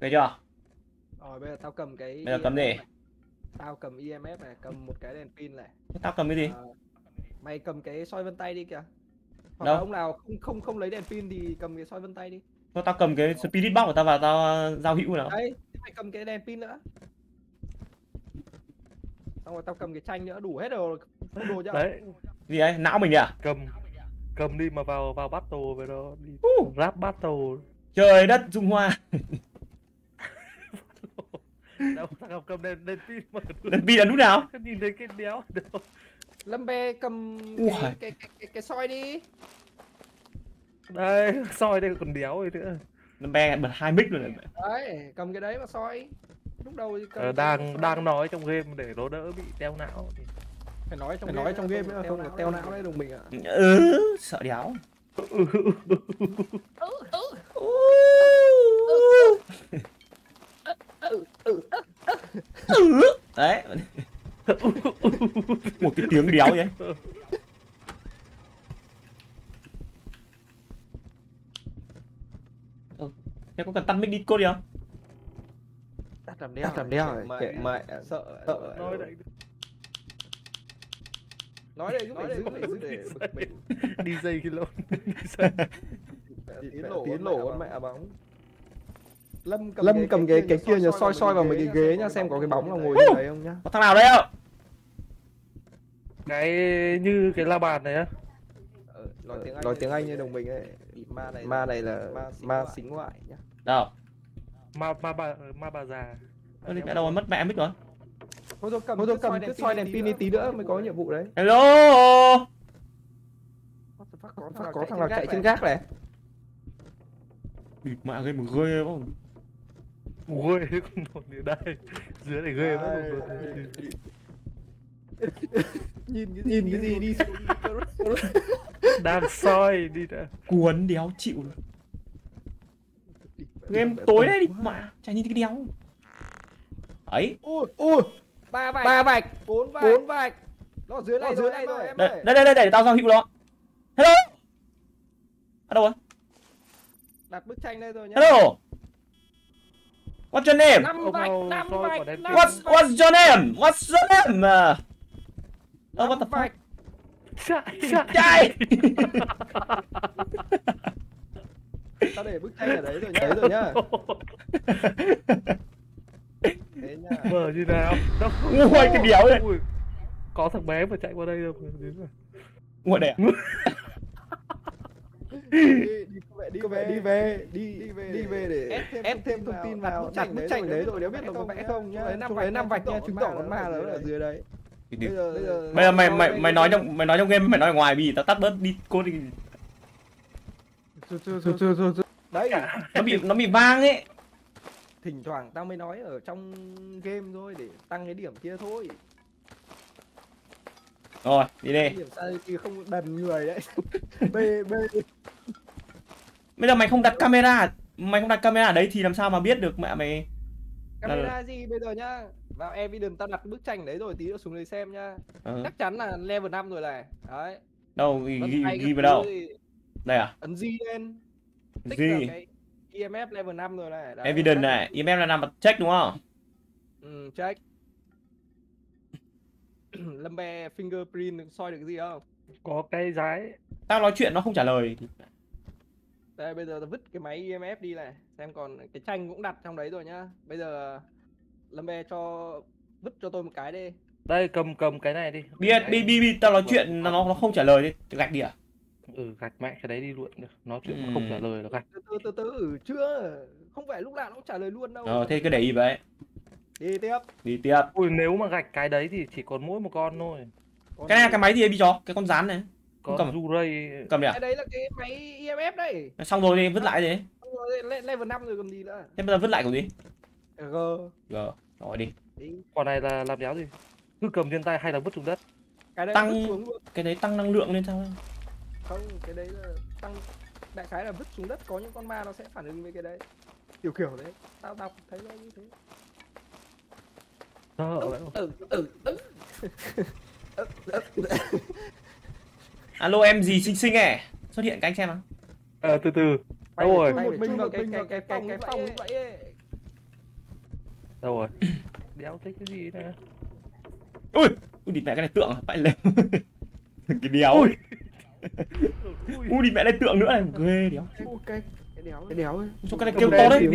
Nghe chưa? Rồi bây giờ tao cầm cái Bây giờ cầm gì? EMF này. Tao cầm EMF này, cầm một cái đèn pin này. Thế Tao cầm cái gì? Ờ, mày cầm cái soi vân tay đi kìa. Hoặc Đâu? là ông nào không không không lấy đèn pin thì cầm cái soi vân tay đi. Thôi tao cầm cái spirit box của tao vào tao giao hữu nào. Đấy, thế mày cầm cái đèn pin nữa. Xong rồi tao cầm cái tranh nữa, đủ hết rồi. Không đồ chưa? đấy Gì ấy? Não mình à? cầm cầm đi mà vào vào battle với nó đi Uh. rap battle Trời đất Dung Hoa. đâu thằng cầm đèn đèn pin mà Đèn pin là lúc nào? nhìn thấy cái đéo đâu Lâm Bè cầm Ui. cái, cái, cái, cái, cái soi đi. đây soi đây còn đéo rồi nữa Lâm be bật hai mic luôn này. Đấy, cầm cái đấy mà soi. Lúc đầu thì cầm ờ, đang đang nói trong game để nó đỡ bị teo não thì phải nói trong phải nói trong game nữa không là teo não đấy đồng mình ạ. Ừ, sợ đéo. Đấy. Một cái tiếng đéo vậy. Ừ. Thế có cần tắt mic Discord đi không? Tắt làm đeo. Tắt làm đeo rồi, Mẹ, mẹ sợ sợ. nói đấy Nói đây giúp mình giữ mình giữ để bực mình. đi dây đi dây. Tiến lộ tiến lộ con mẹ bóng. Lâm cầm Lâm cầm cái cái kia nhờ soi soi vào mấy cái ghế nhá xem có cái bóng nào ngồi trên đấy không nhá. Có thằng nào đây không? cái như cái la bàn này á Ờ, nói tiếng Anh Nói tiếng Anh như đồng mình ấy. ma này Ma này là ma xính ngoại. nhá. Đâu? ma ma bà ma bà già Ơ, mẹ đâu mà mất mẹ mic rồi? Thôi thôi cầm Thôi tôi cầm cứ soi đèn pin đi tí nữa mới có nhiệm vụ đấy. Hello. Có thằng nào chạy trên gác này. Địt mẹ game một ghê không? Ui con nổi ở đây dưới này ghê lắm Nhìn cái Nhìn cái gì đi đang soi đi đã Cuốn đéo chịu. luôn. Game tối đấy đi mà, chả nhìn cái đéo. Ấy, Ui ui ba vạch Ba vạch, bốn vạch bốn vạch. nó dưới này dưới này rồi em đây đây đây đây, để tao giao hữu đó. Hello. Ở đâu rồi? đặt bức tranh đây rồi nhá Hello. What's your name? Ông? What's what's your name? What's your name? Uh, oh, what the fuck? chạy tao để bức tranh ở đấy rồi đấy rồi nhá thế nhá mở như nào đâu Ui, cái đéo này. Ui, có thằng bé mà chạy qua đây đâu Đến rồi. À? Đi đi về đi Đi về về, đi về, đi đi về đi về để ép thêm, ép thêm thông tin vào, đặt bức tranh đấy rồi nếu biết là có vẽ không nhá. đấy năm vạch đấy năm vạch nha, chứng tỏ con ma nó ở ở dưới đấy bây giờ bây mày mày mày nói trong mày nói trong game mày nói ngoài vì tao tắt bớt đi cô đi đấy nó bị nó bị vang ấy. thỉnh thoảng tao mới nói ở trong game thôi để tăng cái điểm kia thôi Rồi, đi đi. điểm sai thì không đần người đấy. B b. Bây giờ mày không đặt camera, mày không đặt camera ở đấy thì làm sao mà biết được mẹ mày? Camera gì bây giờ nhá? Vào evidence tao đặt bức tranh đấy rồi tí nữa xuống đây xem nhá. Ờ, chắc chắn là level 5 rồi này. Đấy. Đâu ghi ghi, ghi vào đâu? thì Đây à? ấn G lên. Tích Gì? vào cái EMF level 5 rồi này. Đấy, Evidence này, email là nằm check đúng không? ừ, check lâm be fingerprint soi được gì không? Có cái giái Tao nói chuyện nó không trả lời. Đây bây giờ tao vứt cái máy EMF đi này xem còn cái tranh cũng đặt trong đấy rồi nhá. Bây giờ lâm be cho vứt cho tôi một cái đi. Đây cầm cầm cái này đi. Biết bi bi bi tao nói chuyện nó nó không trả lời thì gạch đi à? ừ gạch mẹ cái đấy đi luôn được. Nói chuyện mà không trả lời là gạch. Từ từ từ từ ừ, chưa. Không phải lúc nào nó cũng trả lời luôn đâu. Ờ thế cứ để ý vậy. Đi tiếp Đi tiếp. ui nếu mà gạch cái đấy thì chỉ còn mỗi một con thôi Còn Cái này cái máy gì ấy bi chó? Cái con rán này. con cầm. Blu-ray Cầm đi à? cái đấy là cái máy EMF đấy Xong rồi thì vứt lại gì? Xong rồi, le- level 5 rồi còn gì nữa Thế bây giờ vứt lại của gì? G Rồi, rồi đi. đi còn này là làm đéo gì cứ cầm trên tay hay là vứt xuống đất cái đấy Tăng- xuống luôn Cái đấy tăng năng lượng lên sao? không cái đấy là tăng đại khái là vứt xuống đất có những con ma nó sẽ phản ứng với cái đấy kiểu kiểu đấy tao đọc thấy nó như thế Sợ vậy. ừ ừ ừ. Alo em gì xinh xinh ẻ? Xuất hiện các anh xem nào. ờ từ từ. Đâu rồi? một mình vào cái cái cái cái cái phòng như vậy ấy. Đâu rồi? Đéo thấy cái gì này ui ui địt mẹ cái này tượng à? phải lên cái đéo Ui. ui địt mẹ đây tượng nữa này. Ghê đéo. Cái đéo cái đéo số cái này kêu to đấy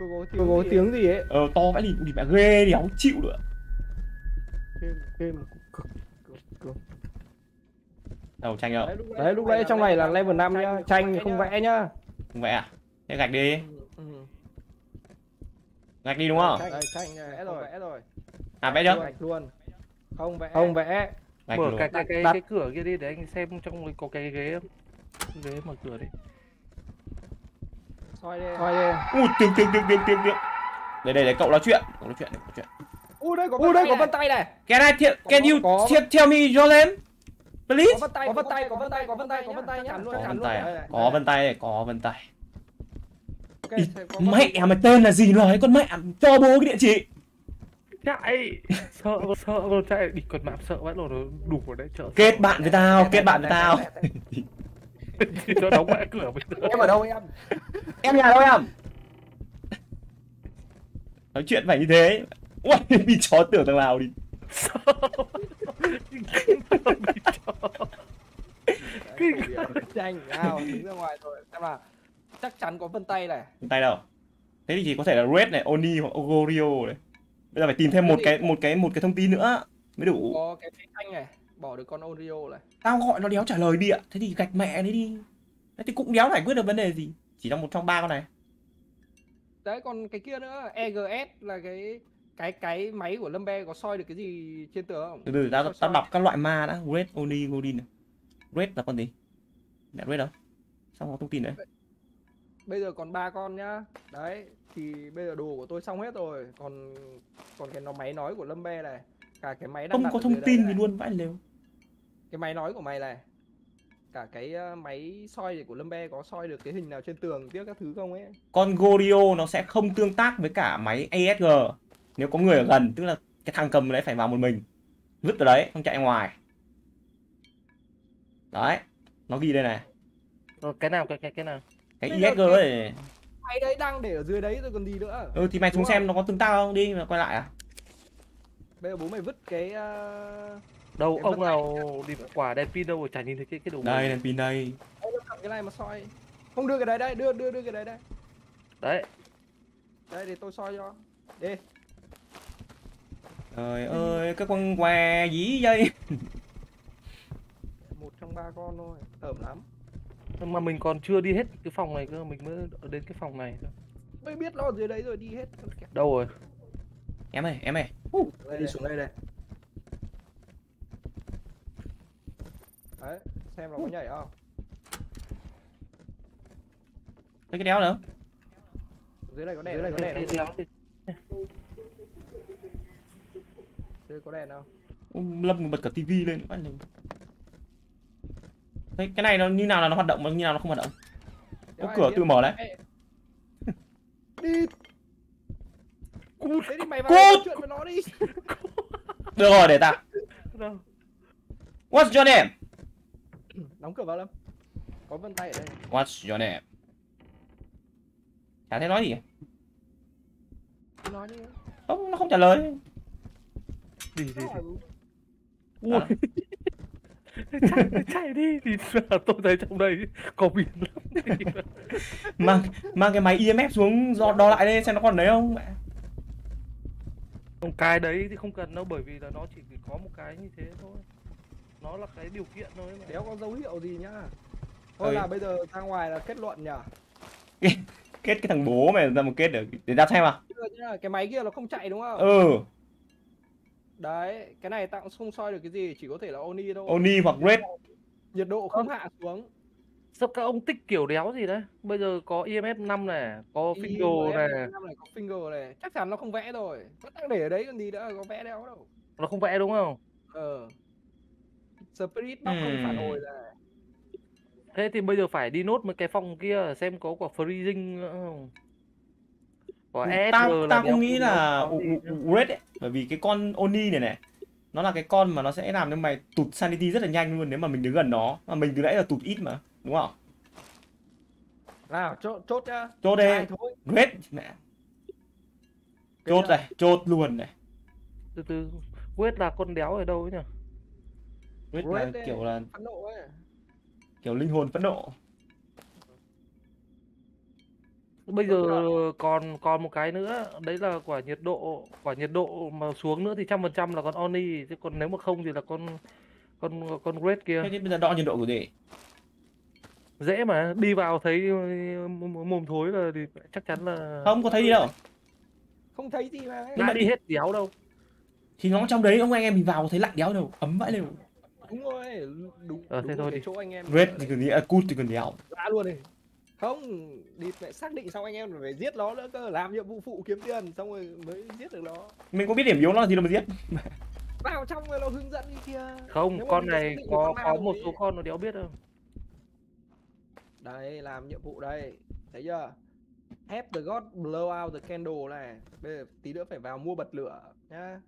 tiếng gì á Tôi có có tiếng gì ấy? Ờ to cái gì ui mẹ ghê đéo chịu nữa. Game game cực cực cực. Đâu tranh đâu? Đấy lúc nãy trong này là level 5 nhá. Tranh không vẽ nhá. Không vẽ à? Thế gạch đi. Ừ. gạch đi đúng không? Tranh, tranh vẽ rồi. vẽ rồi. À vẽ chưa? Gạch luôn. Không vẽ. Không vẽ. Gạch mở cái cái cái, cái cửa kia đi để anh xem trong có cái ghế không? Ghế mở cửa đi soi đi. Thôi đi. Ui tiếng tiếng tiếng tiếng tiếng tiếng. Đây đây đây cậu nói chuyện. Cậu nói chuyện cậu nói chuyện. U đây có Ui đây có vân vân tay này. Can I tell, can you có- tell, tell me your name please? Có vân tay Có vân tay, có vân tay, có vân tay, có vân tay nhá. có vân tay à? có vân tay có vân tay. Vân mẹ mày tên là gì rồi con mẹ cho bố cái địa chỉ. Chạy. Sợ sợ rồi chạy. Đi còn mạng sợ vãi rồi. Nó đủ ở đấy chợ kết bạn với tao kết bạn với tao nó đóng lại cửa bây giờ. Em ở đâu em? Em nhà đâu em? Nói chuyện phải như thế. Ui bị chó tưởng thằng nào đi. Kinh tranh nào đứng ra ngoài rồi xem nào. Chắc chắn có vân tay này. Vân tay đâu? Thế thì chỉ có thể là red này oni hoặc ogorio này. Bây giờ phải tìm thêm một cái một cái một cái thông tin nữa. Mới đủ. Có cái phía xanh này bỏ được con Oreo này tao gọi nó đéo trả lời bịa thế thì gạch mẹ đấy đi. Thế thì cũng đéo giải quyết được vấn đề gì. Chỉ trong một trong ba con này. Đấy còn cái kia nữa. EGS là cái cái cái máy của Lâm Be có soi được cái gì trên tường không? Từ từ tao tao đọc các loại ma đã. Red oni godin này. Red là con gì? Mẹ red đâu sao có thông tin đấy? Bây giờ còn ba con nhá. Đấy thì bây giờ đồ của tôi xong hết rồi. Còn còn cái nó máy nói của Lâm Be này. Cả cái máy đang không có thông tin gì luôn vãi lều cái máy nói của mày này. Cả cái ờ, máy soi của Lâm Be có soi được cái hình nào trên tường tiếc các thứ không ấy? Con Gorio nó sẽ không tương tác với cả máy ASG nếu có người ở gần tức là cái thằng cầm đấy phải vào một mình. Vứt ở đấy không chạy ra ngoài. Đấy nó ghi đây này. Ờ, cái nào cái cái cái nào? Cái cái- ấy. máy đấy đang để ở dưới đấy rồi còn gì nữa? Ừ thì mày xuống xem nó có tương tác không? Đi mà quay lại à? Bây giờ bố mày vứt cái ờ, đâu Cái ông nào đi quả đèn pin đâu chả nhìn thấy cái cái đồ đây đèn pin đây. Cầm cái này mà soi. Không đưa cái đấy đây đưa đưa đưa cái đấy đây. Đấy. Đây để tôi soi cho. Đi. Trời ơi cái con què dí dây một trong ba con thôi. Ẩm lắm. Nhưng mà mình còn chưa đi hết cái phòng này cơ mình mới đến cái phòng này. Mới biết nó ở dưới đấy rồi đi hết. Đâu rồi? Em ơi em ơi. Đây, đi xuống đây đây đấy xem nó có nhảy không? Thấy cái đéo nữa. Dưới này có đèn dưới này có đèn không? Dưới có đèn không? Ông lâm bật cả tivi lên. Vãi lều Thế cái này nó như nào là nó hoạt động mà như nào nó không hoạt động? Có cửa tự mở đấy. Đi. Cút. thế thì mày vào Cút. chuyện với nó đi. Được rồi để tao. Đâu what's your name đóng cửa vào lâm. Có vân tay ở đây. What's your name. Chả thấy nói gì. Cứ nói đi. Không nó không trả lời. Đi đi đi. Ui. Ui. chạy, chạy đi. Thì là tôi thấy trong đây có biển lắm. Đi mang mang cái máy EMF xuống do đo lại đây xem nó còn đấy không. Mẹ Không, cái đấy thì không cần đâu bởi vì là nó chỉ có một cái như thế thôi nó là cái điều kiện thôi mà. đéo có dấu hiệu gì nhá? Thôi Ơi. là bây giờ ra ngoài là kết luận nhở kết cái thằng bố mày ra một kết được để ra xem à? Cái máy kia nó không chạy đúng không? Ừ. Đấy cái này tao cũng không soi được cái gì chỉ có thể là oni thôi. Oni hoặc red. Nhiệt độ không hạ xuống. Sao các ông tích kiểu đéo gì đấy? Bây giờ có EMF 5 này có finger này. năm này có finger này. Chắc chắn nó không vẽ rồi. Vẫn đang để ở đấy còn gì nữa có vẽ đéo đâu. Nó không vẽ đúng không? Ờ spirit nó không phản hồi là thế thì bây giờ phải đi nốt mấy cái phòng kia xem có quả freezing nữa không? Có S tao là tao cũng nghĩ là red ấy bởi vì cái con oni này này nó là cái con mà nó sẽ làm cho mày tụt sanity rất là nhanh luôn nếu mà mình đứng gần nó. Mà mình từ nãy là tụt ít mà đúng không? Nào chốt chốt nhá. Chốt thôi red mẹ. Chốt này chốt luôn này. Từ từ quyết là con đéo ở đâu ấy nhỉ Red là đây. kiểu là phẫn nộ ấy. kiểu linh hồn phẫn nộ. Bây giờ còn còn một cái nữa đấy là quả nhiệt độ quả nhiệt độ mà xuống nữa thì trăm phần trăm là con oni chứ còn nếu mà không thì là con con con red kia. Thế thì bây giờ đo nhiệt độ của gì? Dễ mà đi vào thấy mồm thối là thì chắc chắn là không có thấy gì đâu. Không thấy gì mà nhưng mà đi hết đéo đâu. thì nó trong đấy ông anh em mình vào thấy lạnh đéo đâu ấm vãi đều đúng rồi đúng Ờ, đúng thế thôi đi. chỗ anh em red thì còn gì? À, cút thì còn đéo Lạ luôn đi. Không đi mẹ xác định xong anh em phải giết nó nữa cơ làm nhiệm vụ phụ kiếm tiền xong rồi mới giết được nó. Mình có biết điểm yếu nó là gì đâu mà giết. Vào trong rồi nó hướng dẫn đi kia không Nếu con này có có một số con nó đéo biết đâu đây làm nhiệm vụ đây. Thấy chưa? Have the god blow out the candle này. Bây giờ tí nữa phải vào mua bật lửa nhá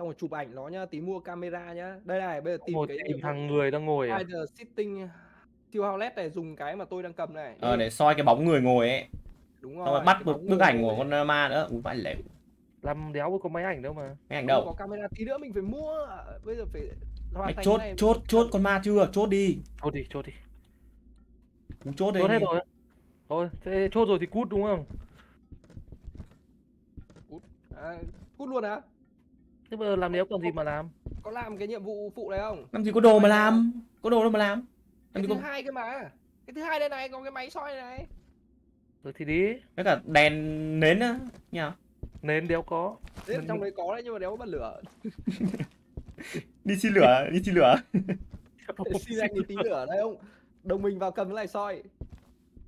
xong rồi chụp ảnh nó nhá tí mua camera nhá. Đây này bây giờ tìm một cái tìm thằng người đang ngồi à? Either sitting tiêu outlet này dùng cái mà tôi đang cầm này. Ờ để soi cái bóng người ngồi ấy. Đúng xong rồi rồi bắt bức người ảnh của con ma nữa. Ui vãi lều làm đéo có máy ảnh đâu mà. Cái ảnh đâu? có camera tí nữa mình phải mua. Bây giờ phải hoàn mày thành chốt này. chốt chốt con ma chưa? Chốt đi. Chốt đi chốt đi. Cú chốt đây chốt hết đi. rồi. Thôi thế chốt rồi thì cút đúng không? À, cút luôn á thế bây giờ làm đéo còn gì mà làm? có làm cái nhiệm vụ phụ này không? Làm gì có đồ mà làm. có đồ đâu mà làm. Làm cái gì thứ có hai cơ mà. Cái thứ hai đây này có cái máy soi này rồi thì đi. Với cả đèn nến á nhá nến đéo có. Đấy, Mình- trong đấy có đấy nhưng mà đéo có bật lửa. Đi xin lửa đi xin lửa. Xin anh đi tí lửa đây không đồng minh vào cầm cái này soi.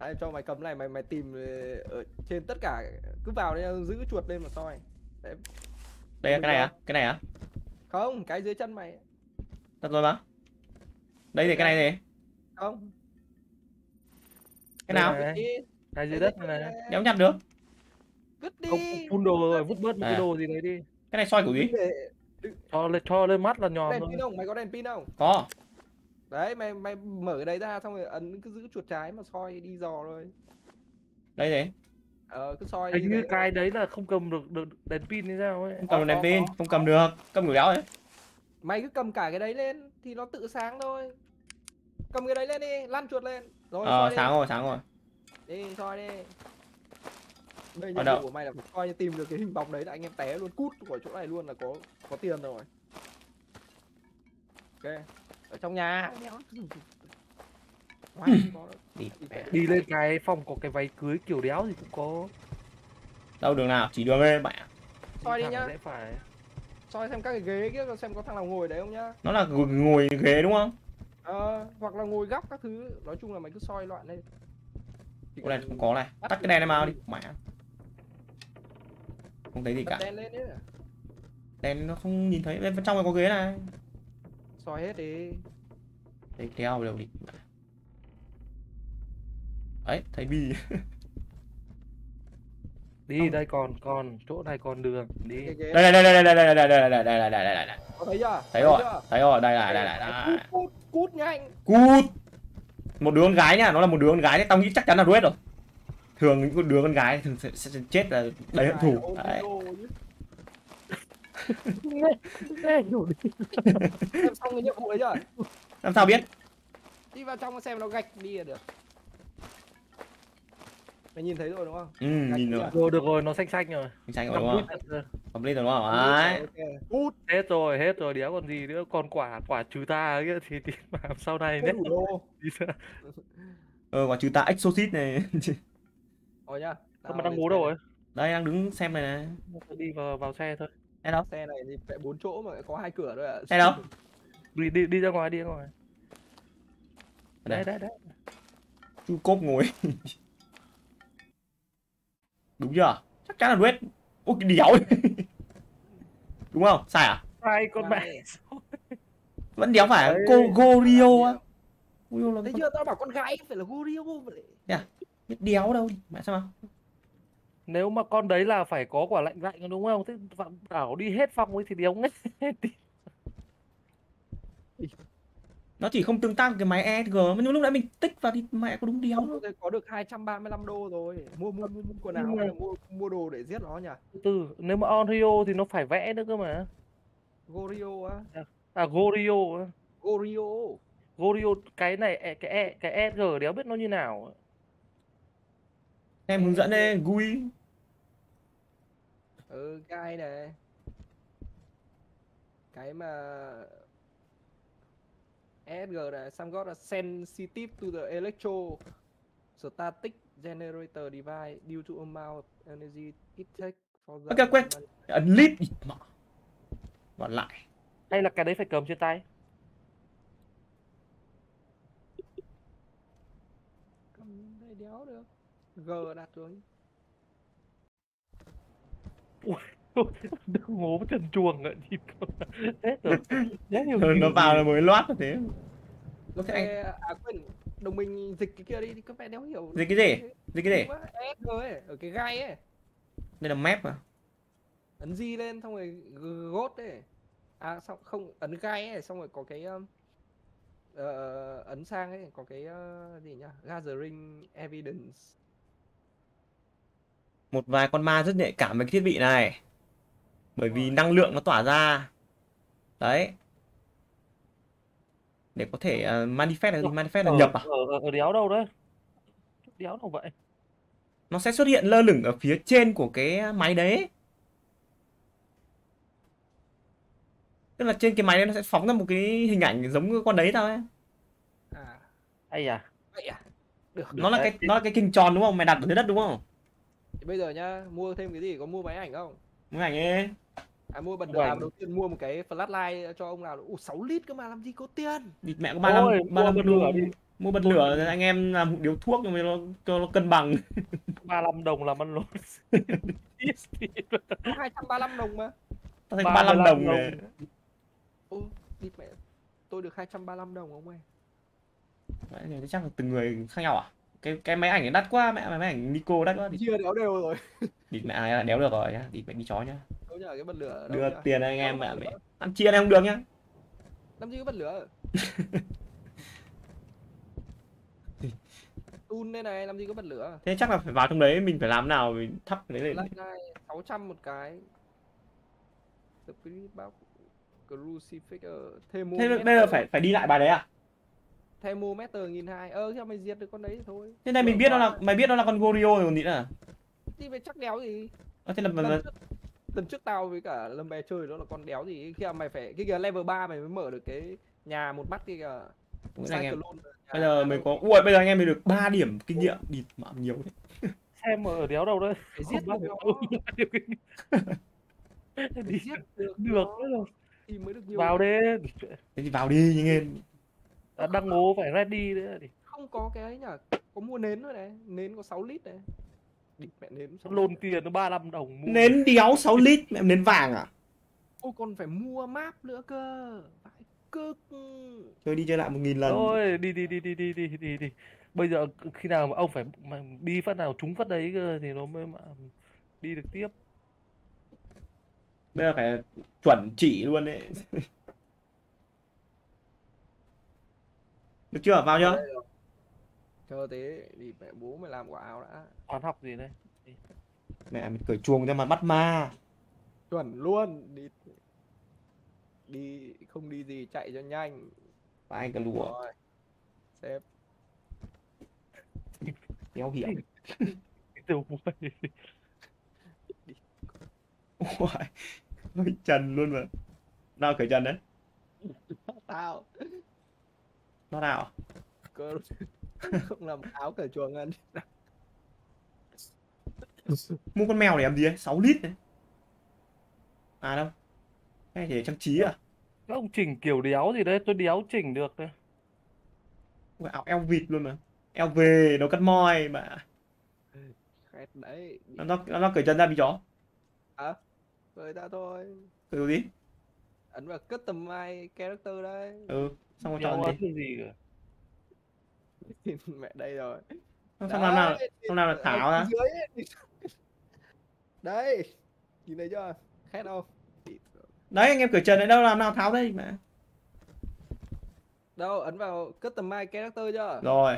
Đây cho mày cầm cái này mày mày tìm ờ, ở trên tất cả cứ vào đây giữ chuột lên mà soi đây cái này á cái này á không cái dưới chân mày. Thật rồi mà. Đây thì cái này gì không. Cái nào? Này, cái dưới đất này này. đéo nhặt được. Vứt đi. Không phun đồ rồi vứt bớt một cái À. đồ gì đấy đi. Cái này soi của gì? Cho lên cho lên mắt là nhòm đèn pin không? Mày có đèn pin không? Có. Đấy mày mày mở cái đấy ra xong rồi ấn cứ giữ chuột trái mà soi đi dò rồi đây gì ờ cứ soi hình như cái đấy là không cầm được, được đèn pin hay sao ấy. Không cầm được đèn có, pin không cầm được cầm kiểu đéo đấy mày cứ cầm cả cái đấy lên thì nó tự sáng thôi. Cầm cái đấy lên đi lăn chuột lên. Rồi ờ soi đi. sáng rồi sáng rồi. Đi soi đi. Đây nhiệm vụ của mày là phải coi như tìm được cái hình bóng đấy là anh em té luôn cút của chỗ này luôn là có có tiền rồi. Ok ở trong nhà Ngoài không có đâu. Đi lên cái phòng có cái váy cưới kiểu đéo thì cũng có. Đâu đường nào chỉ đường lên mẹ. Soi đi nhá. phải. Soi xem các cái ghế kia xem có thằng nào ngồi đấy không nhá. Nó là ngồi, ngồi ghế đúng không? Ờ, hoặc là ngồi góc các thứ. Nói chung là mày cứ soi loạn lên. Cái này không có này. Tắt cái đèn này mau đi mẹ. Không thấy gì bật cả. đèn lên đấy đèn nó không nhìn thấy. Bên trong này có ghế này. Soi hết đi. Đấy, theo đều đi ấy thấy bi đi đây còn còn chỗ này còn đường đi đây đây đây đây đây đây đây đây đây đây đây đây đây đây thấy chưa thấy rồi thấy rồi đây là đây là đây cút cút nhanh cút một đứa con gái nhá nó là một đứa con gái đấy tao nghĩ chắc chắn là đuết rồi thường những con đứa con gái thường sẽ, sẽ chết là đầy hận thù đấy xem xong cái nhiệm vụ đấy chưa làm sao biết đi vào trong xem nó gạch đi là được mày nhìn thấy rồi đúng không? Ừ nhìn rồi. rồi được rồi nó xanh xanh rồi. Mình xanh rồi đúng không? quýt rồi. đúng không? Đấy. cút. Hết rồi hết rồi đéo còn gì nữa. Còn quả quả trừ ta kia thì, thì làm sau này ra. ờ còn trừ ta exorcist này. Rồi nhá Sao mà đang bố đâu rồi đây đang đứng xem này này. Đi vào vào xe thôi. Đây đâu? Xe này thì phải bốn chỗ mà có hai cửa thôi ạ. Đây đâu? Đi đi đi ra ngoài đi ra ngoài. Đây. Đấy đấy chu cốp ngồi đúng chưa? Chắc chắn là đuết ôi cái đéo đúng không? Sai à? Hai con mẹ. Vẫn đéo phải Đấy. cô gorio á. Gorio là thấy con- chưa? Tao bảo con gái phải là Gorio vậy biết đéo đâu. Mẹ sao mà nếu mà con đấy là phải có quả lạnh lạnh đúng không? Thế bảo đi hết phòng ấy thì đéo đi nó chỉ không tương tác với cái máy ESG mà nhưng lúc nãy mình tích vào thì mẹ có đúng đéo Không, có được 235 đô rồi. Mua mua mua, mua quần áo mua mua đồ để giết nó nhỉ? Từ nếu mà Onryo thì nó phải vẽ nữa cơ mà. Gorio á. À Gorio á. Gorio Gorio cái này e- cái e, cái ESG đéo biết nó như nào? Em hướng dẫn đây GUI. Ừ gai này. Cái mà ESG này Samgot là sensitive to the electro static generator device due to amount of energy it takes for the Ok, quên. ấn lít. Mẹ. còn lại. Hay là cái đấy phải cầm trên tay. Cầm đây đéo được. G đặt rồi Đừng ngố với trần chuồng ạ con hết rồi rất nhiều nó vào là mới loát thế. Ok, Thế anh- à quên đồng minh dịch cái kia đi thì có vẻ đéo hiểu. Dịch cái gì? dịch cái gì? ESG ấy, ở cái gai ấy. Đây là map à? Ấn G lên xong rồi g- gốt ấy. À xong không ấn gai ấy xong rồi có cái um, ờ, ấn sang ấy có cái ờ, gì nhá gathering evidence. Một vài con ma rất nhạy cảm với cái thiết bị này bởi vì năng lượng nó tỏa ra. Đấy. Để có thể uh, manifest là gì manifest là ở, nhập à? ở, ở, ở đéo đâu đấy. Đéo đâu vậy? Nó sẽ xuất hiện lơ lửng ở phía trên của cái máy đấy. Tức là trên cái máy đấy nó sẽ phóng ra một cái hình ảnh giống con đấy thôi. À ai à? Vậy à? Được nó là cái nó là cái kinh tròn đúng không? Mày đặt ở dưới đất đúng không? Thì bây giờ nhá mua thêm cái gì? Có mua máy ảnh không? Cái ảnh ấy à mua bật ảnh. đầu tiên mua một cái flashlight cho ông nào ủ 6 lít cơ mà làm gì có tiền? Địt mẹ có Thôi, ba mua năm bật lửa đi. mua bật lửa anh em làm một điếu thuốc cho nó cho nó cân bằng. 35 đồng làm ăn lỗ 235 đồng mà. Tao có 35 35 đồng đồng. này ô đi mẹ tôi được 235 đồng ông ơi. Đấy, thì chắc là từng người khác nhau à? Cái cái máy ảnh này đắt quá mẹ máy ảnh Nico đắt quá. Đi chia đéo đều rồi. Địt mẹ này là đéo được rồi nhá địt mẹ đi chó nhá cái bật lửa đưa nhỉ? tiền anh em mẹ. mẹ ăn chia này không được nhá. Làm gì có bật lửa? Tun đây này làm gì có bật lửa? Thế chắc là phải vào trong đấy mình phải làm nào mình thắp cái đấy lên flashlight 600 một cái. Spirit box crucifix thêm thế đây là phải phải đi lại bài đấy à? Thermometer nghìn hai ơ theo mày diệt được con đấy thì thôi. Thế này mình biết nó là mày biết nó là con Gorio rồi còn gì nữa à? Đi về chắc đéo gì? Ờ, thế là mà, lần trước, tao với cả lâm bè chơi đó là con đéo gì khi mà mày phải cái kìa level 3 mày mới mở được cái nhà một mắt kia kìa. Anh em bây giờ mình có ui bây giờ anh em mình được 3 điểm kinh nghiệm. Địt mà nhiều đấy. Xem ở đéo đâu đấy. Phải giết được đi giết được thì mới được nhiều. Vào đi. Thế thì vào đi lên À, đăng ngố phải ready nữa thì không có cái ấy nhở. Có mua nến nữa này. Nến có 6 lít này đi mẹ nến sáu lôn lít. tiền nó 35 đồng mua. Nến đéo 6 lít mẹ nến vàng à? Ôi còn phải mua map nữa cơ. Phải cực. Chơi đi chơi lại một nghìn lần. Thôi đi đi đi đi đi đi đi đi. Bây giờ khi nào mà ông phải mà đi phát nào trúng phát đấy cơ thì nó mới mà đi được tiếp. Bây giờ phải chuẩn chỉ luôn đấy. Được chưa? Vào chưa chờ thế đi mẹ bố mày làm quả áo đã. Toán học gì đây? Mẹ mình cởi chuồng ra mà bắt ma. Chuẩn luôn đi đi không đi gì chạy cho nhanh. Anh cả lùa rồi xếp đéo hiểu Từ. Ui, hơi trần luôn mà. Nào cởi trần đấy. Tao. Nó nào? Cơ không làm áo cởi chuồng ăn. Mua con mèo để làm gì ấy? 6 lít đấy à đâu. Chỉ để trang trí à? Các ông chỉnh kiểu đéo gì đấy tôi đéo chỉnh được đấy. Áo eo vịt luôn mà. Eo về nó cắt moi mà. Khét đấy. Nó nó nó cởi chân ra bị chó. Với ta thôi. Cởi gì ấn vào custom my character đây ừ xong rồi chọn gì cái gì cả mẹ đây rồi. Làm nào Đấy, xong nào là thảo ra ấy. đây nhìn thấy chưa? Khét không? Đấy anh em cởi trần đấy đâu làm nào tháo đây mà? Đâu ấn vào customize character chưa? Rồi.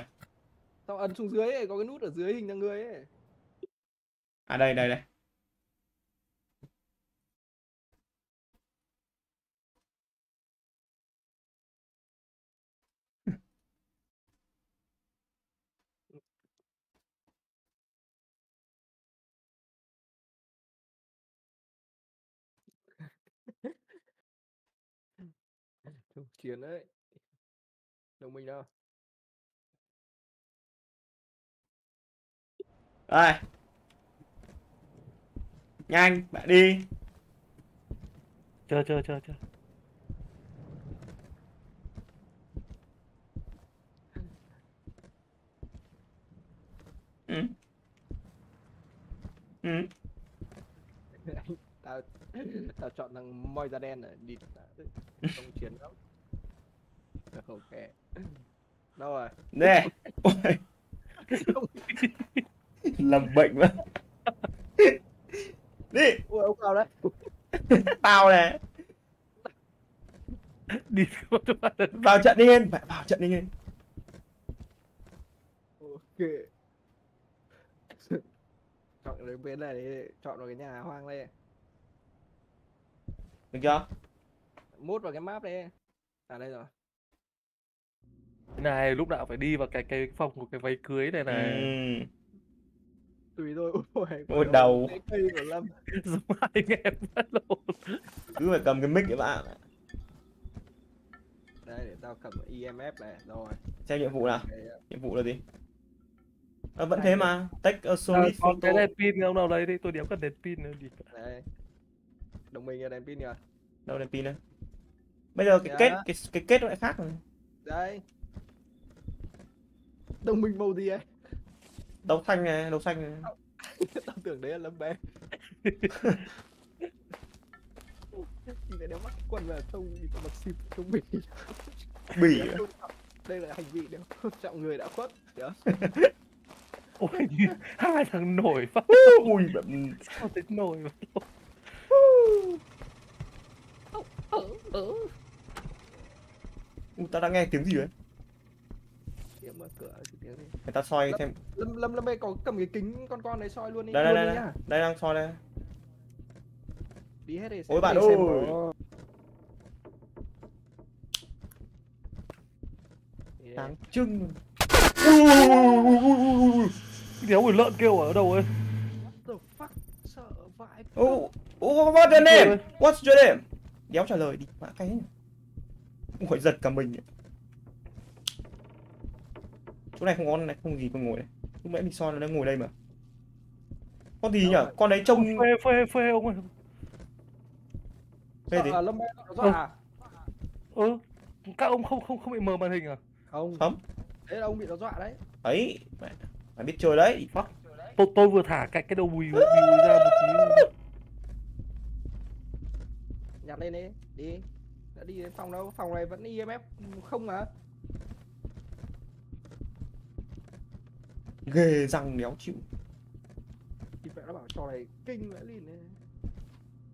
Xong ấn xuống dưới ấy, có cái nút ở dưới hình thằng người ấy. À đây đây đây chiến đấy đồng minh đâu đây nhanh bạn đi Chờ chờ chờ chờ. ừ. Ừ. tao tao chọn thằng moi da đen này đi không chiến lắm ok đâu rồi Nè. Làm bệnh quá. Đi, ui ông nào đấy tao này. Đi Vào trận đi Yên, phải vào trận đi Yên. ok chọn đến bên này đi chọn vào cái nhà hoang đây Được chưa? mốt vào cái map đây à đây rồi này lúc nào phải đi vào cái cái phòng của cái váy cưới này này Ừ. tùy thôi ôi Ôi, đầu. cái cây của lâm giống hai anh em phát Cứ phải cầm cái mic các bạn. đây để tao cầm EMF này rồi Xem nhiệm vụ nào. cái, Nhiệm vụ là gì? À, vẫn thế mà. Take a à, solid còn photo. cái đèn pin ông nào lấy đi tôi đéo cần đèn pin nữa đi đây đồng minh đèn pin kìa Đâu đèn pin đây? Bây giờ cái Dạ. kết cái cái kết nó lại khác rồi. đây Đồng minh màu gì ấy? Đấu xanh này, đấu xanh này. Tao tưởng đấy là lâm bé. Nhìn đéo mắt quần là không thì tao mặc xịp không bỉ. Bỉ à? Đây là hành vi đéo trọng người đã khuất. Ôi, hai thằng nổi phát. Ui, bạn sao thế nổi mà. Ừ, ta đang nghe tiếng gì đấy? Cửa tiếng Người ta soi xem. lâm lâm lâm bê có cầm cái kính con con đấy soi luôn đi Đây đây luôn đây đi đây. nhá. Đây đang soi đây. đi hết đi Ôi bạn ơi. đây. Sáng trưng. Ui, ui, ui, ui, ui, ui. đéo quỷ lợn kêu ở đâu ấy What the fuck sợ vãi Oh, oh, what's your name? What's your name? Đéo trả lời đi, mã cái phải giật cả mình. Chỗ này không có này, không gì con ngồi đây. Lúc nãy mình soi nó đang ngồi đây mà. Con gì rồi? Con đấy trông phê phê phê ông ơi phê gì? sợ lâm dọa à? ừ các ông không không không bị mờ màn hình à không Không. đấy là ông bị nó dọa đấy Ấy, mẹ, mày biết chơi đấy. tôi tôi vừa thả cái cái đầu bùi bùi ra một tí nhặt lên đi đi đã đi đến phòng đâu phòng này vẫn EMF không mà Ghê răng đéo chịu. thì mẹ nó bảo trò này kinh vãi lìn này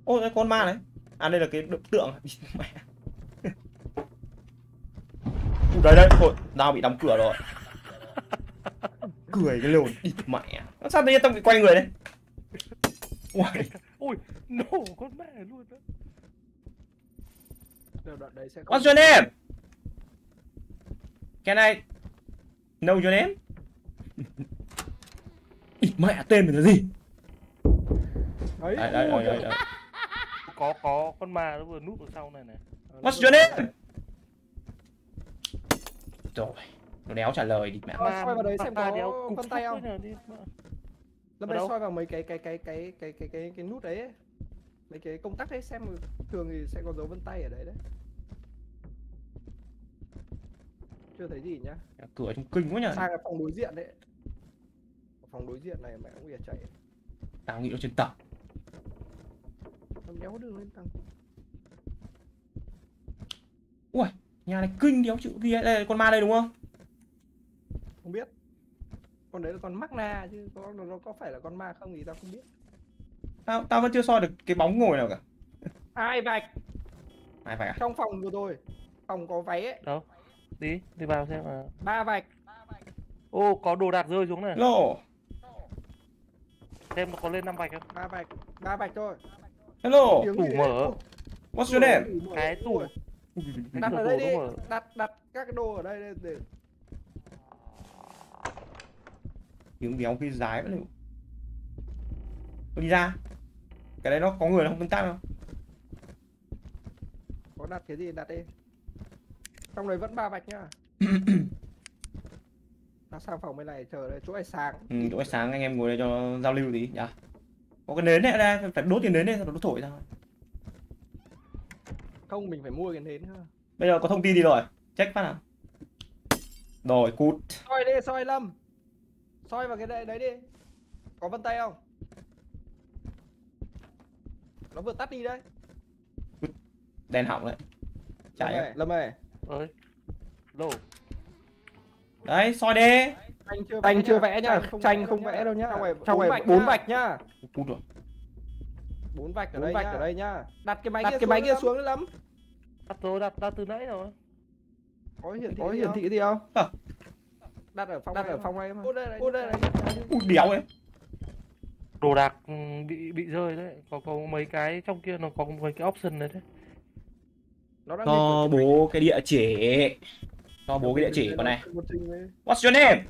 Ôi, cái con ma này. À đây là cái động tượng. Mẹ. Ui, đấy đấy, thôi, tao bị đóng cửa rồi. Cười cái lồn, địt mẹ. Sao tự nhiên tao bị quay người đây? Uầy. ôi nổ con mẹ luôn đó đoạn đấy sẽ không What's your name? Can I know your name? Ịt mẹ tên mình là gì? đấy, Đấy, đấy, đấy, đấy, đấy. có có con ma nó vừa núp ở sau này này What's your name? Rồi, nó đéo trả lời đi mẹ. Thôi, soi vào đấy xem có đéo cục vân tay không? Lâm đây soi vào mấy cái cái cái cái cái cái cái cái nút đấy ấy. mấy cái công tắc đấy xem thường thì sẽ có dấu vân tay ở đấy đấy chưa thấy gì nhá Cửa trông kinh quá nhỉ. sang cái phòng đối diện đấy phòng đối diện này mẹ cũng bị chạy Tao nghĩ nó trên tầng. Lâm đéo đường lên tầng Nhà này kinh đéo chịu gì ấy. Đây là con ma đây đúng không? không biết con đấy là con Magna chứ có nó, có phải là con ma không thì tao không biết Tao tao vẫn chưa soi được cái bóng ngồi nào cả. ai vạch Ai phải à? trong phòng vừa rồi phòng có váy ấy đâu đi đi vào xem mà ba vạch ô có đồ đạc rơi xuống này Hello. Nó có lên năm vạch không ba vạch ba vạch thôi Hello. Tủ mở. What's your name? cái tủ đặt ở đây đi đặt đặt các cái đồ ở đây để, để Tiếng béo phía dài vẫn Tôi đi ra. Cái đấy nó có người nó không tương tác đâu. có đặt cái gì đặt đi trong đấy vẫn ba vạch nhá nó sang phòng bên này chờ đây chỗ này sáng Ừ, chỗ ánh sáng anh em ngồi đây cho giao lưu tí nhá. Có cái nến này đây, phải đốt tiền nến đây nó thổi ra. không mình phải mua cái nến ha Bây giờ có thông tin gì rồi? Check phát nào. Rồi, cút. soi đi soi lâm soi vào cái đấy đấy đi có vân tay không nó vừa tắt đi đấy Đèn hỏng đấy. Chạy lâm á. ơi lâm ơi ơi lô Đấy, soi đi. anh chưa Anh chưa vẽ nhá tranh không vẽ đâu nhá. trong này bốn vạch bốn nhá. rồi. bốn vạch ở Bốn đây vạch ở đây nhá. đặt cái máy Đặt kia cái máy xuống kia đi, xuống lắm. đặt rồi đặt đặt từ nãy rồi có hiển thị Có gì hiển không? thị gì không? đặt ở phòng Đặt ở phòng này mà. Út đây này. Ui, đéo ấy. đồ đạc ừ, bị bị rơi đấy có có mấy cái trong kia nó có mấy cái option đấy đấy nó đang bố cái địa chỉ. Cho bố cái địa chỉ con này. What's your name?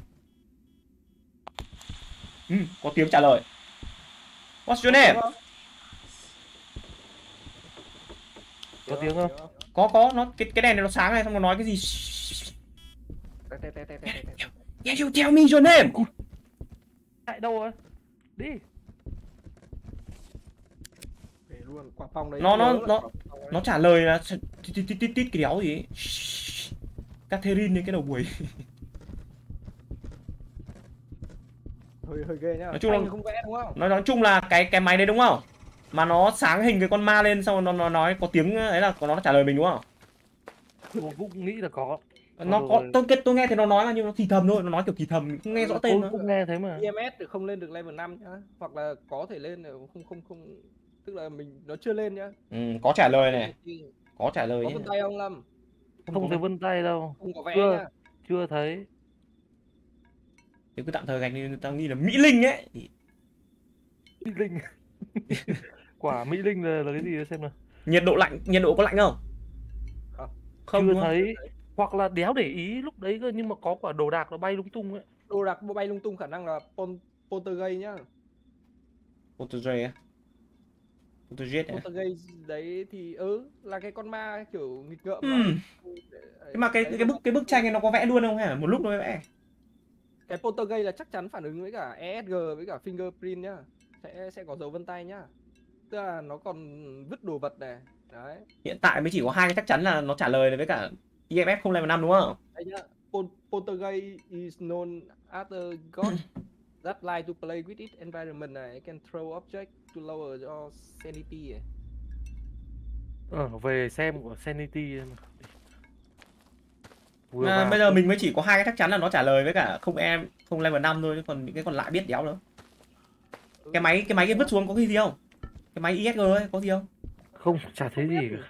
Ừ, có tiếng trả lời. What's your name? có tiếng không Có có nó cái cái đèn này nó sáng này xong nó nói cái gì? Yeah, you tell me your name. chạy đâu rồi đi Về luôn quả phòng đấy Nó- nó- nó-. Nó trả lời là tít tít tít tít tít cái đéo gì ấy. Catherine đến cái đầu buổi. hơi hơi ghê nhá Nói chung là- không vẽ đúng không Nói nói chung là cái cái máy đấy đúng không? Mà nó sáng hình cái con ma lên xong nó nó nói có tiếng ấy là có nó trả lời mình đúng không? tôi cũng nghĩ là có Nó có tôi kết tôi nghe thấy nó nói là nhưng nó thì thầm thôi, nó nói kiểu thì thầm, không nghe rõ tên tôi nữa. cũng nghe thấy mà EMS thì không lên được level 5 nhá hoặc là có thể lên không không không tức là mình nó chưa lên nhá Ừ, có trả lời này, có trả lời có vân tay không lâm không thấy vân tay đâu không có vẽ Chưa. nhá chưa thấy Thế cứ tạm thời gạch đi, tao nghĩ là Mỹ Linh ấy. Mỹ Linh quả Mỹ Linh là, là cái gì xem nào Nhiệt độ lạnh, nhiệt độ có lạnh không? Không. Không chưa không? thấy hoặc là đéo để ý lúc đấy cơ nhưng mà có quả đồ đạc nó bay lung tung ấy đồ đạc bay lung tung khả năng là pol poltergeist nhá Poltergeist á. Poltergeist á. poltergeist đấy thì ừ là cái con ma kiểu nghịch ngợm Ừ. mà. Nhưng mà cái cái bức cái bức tranh này nó có vẽ luôn không hả? Một lúc nó mới vẽ. cái poltergeist là chắc chắn phản ứng với cả ESG với cả fingerprint nhá sẽ sẽ có dấu vân tay nhá tức là nó còn vứt đồ vật này đấy Hiện tại mới chỉ có hai cái chắc chắn là nó trả lời với cả EMF không level 5 đúng không? đấy nhá poltergeist is known as a god that like to play with its environment này it can throw object to lower your sanity này. ờ, về xem của Sanity vừa À, vào bây giờ mình mới chỉ có hai cái chắc chắn là nó trả lời với cả không em không level 5 thôi chứ còn những cái còn lại biết đéo nữa. Cái máy cái máy kia vứt xuống có cái gì không? Cái máy ISG ấy có gì không? không chả thấy gì cả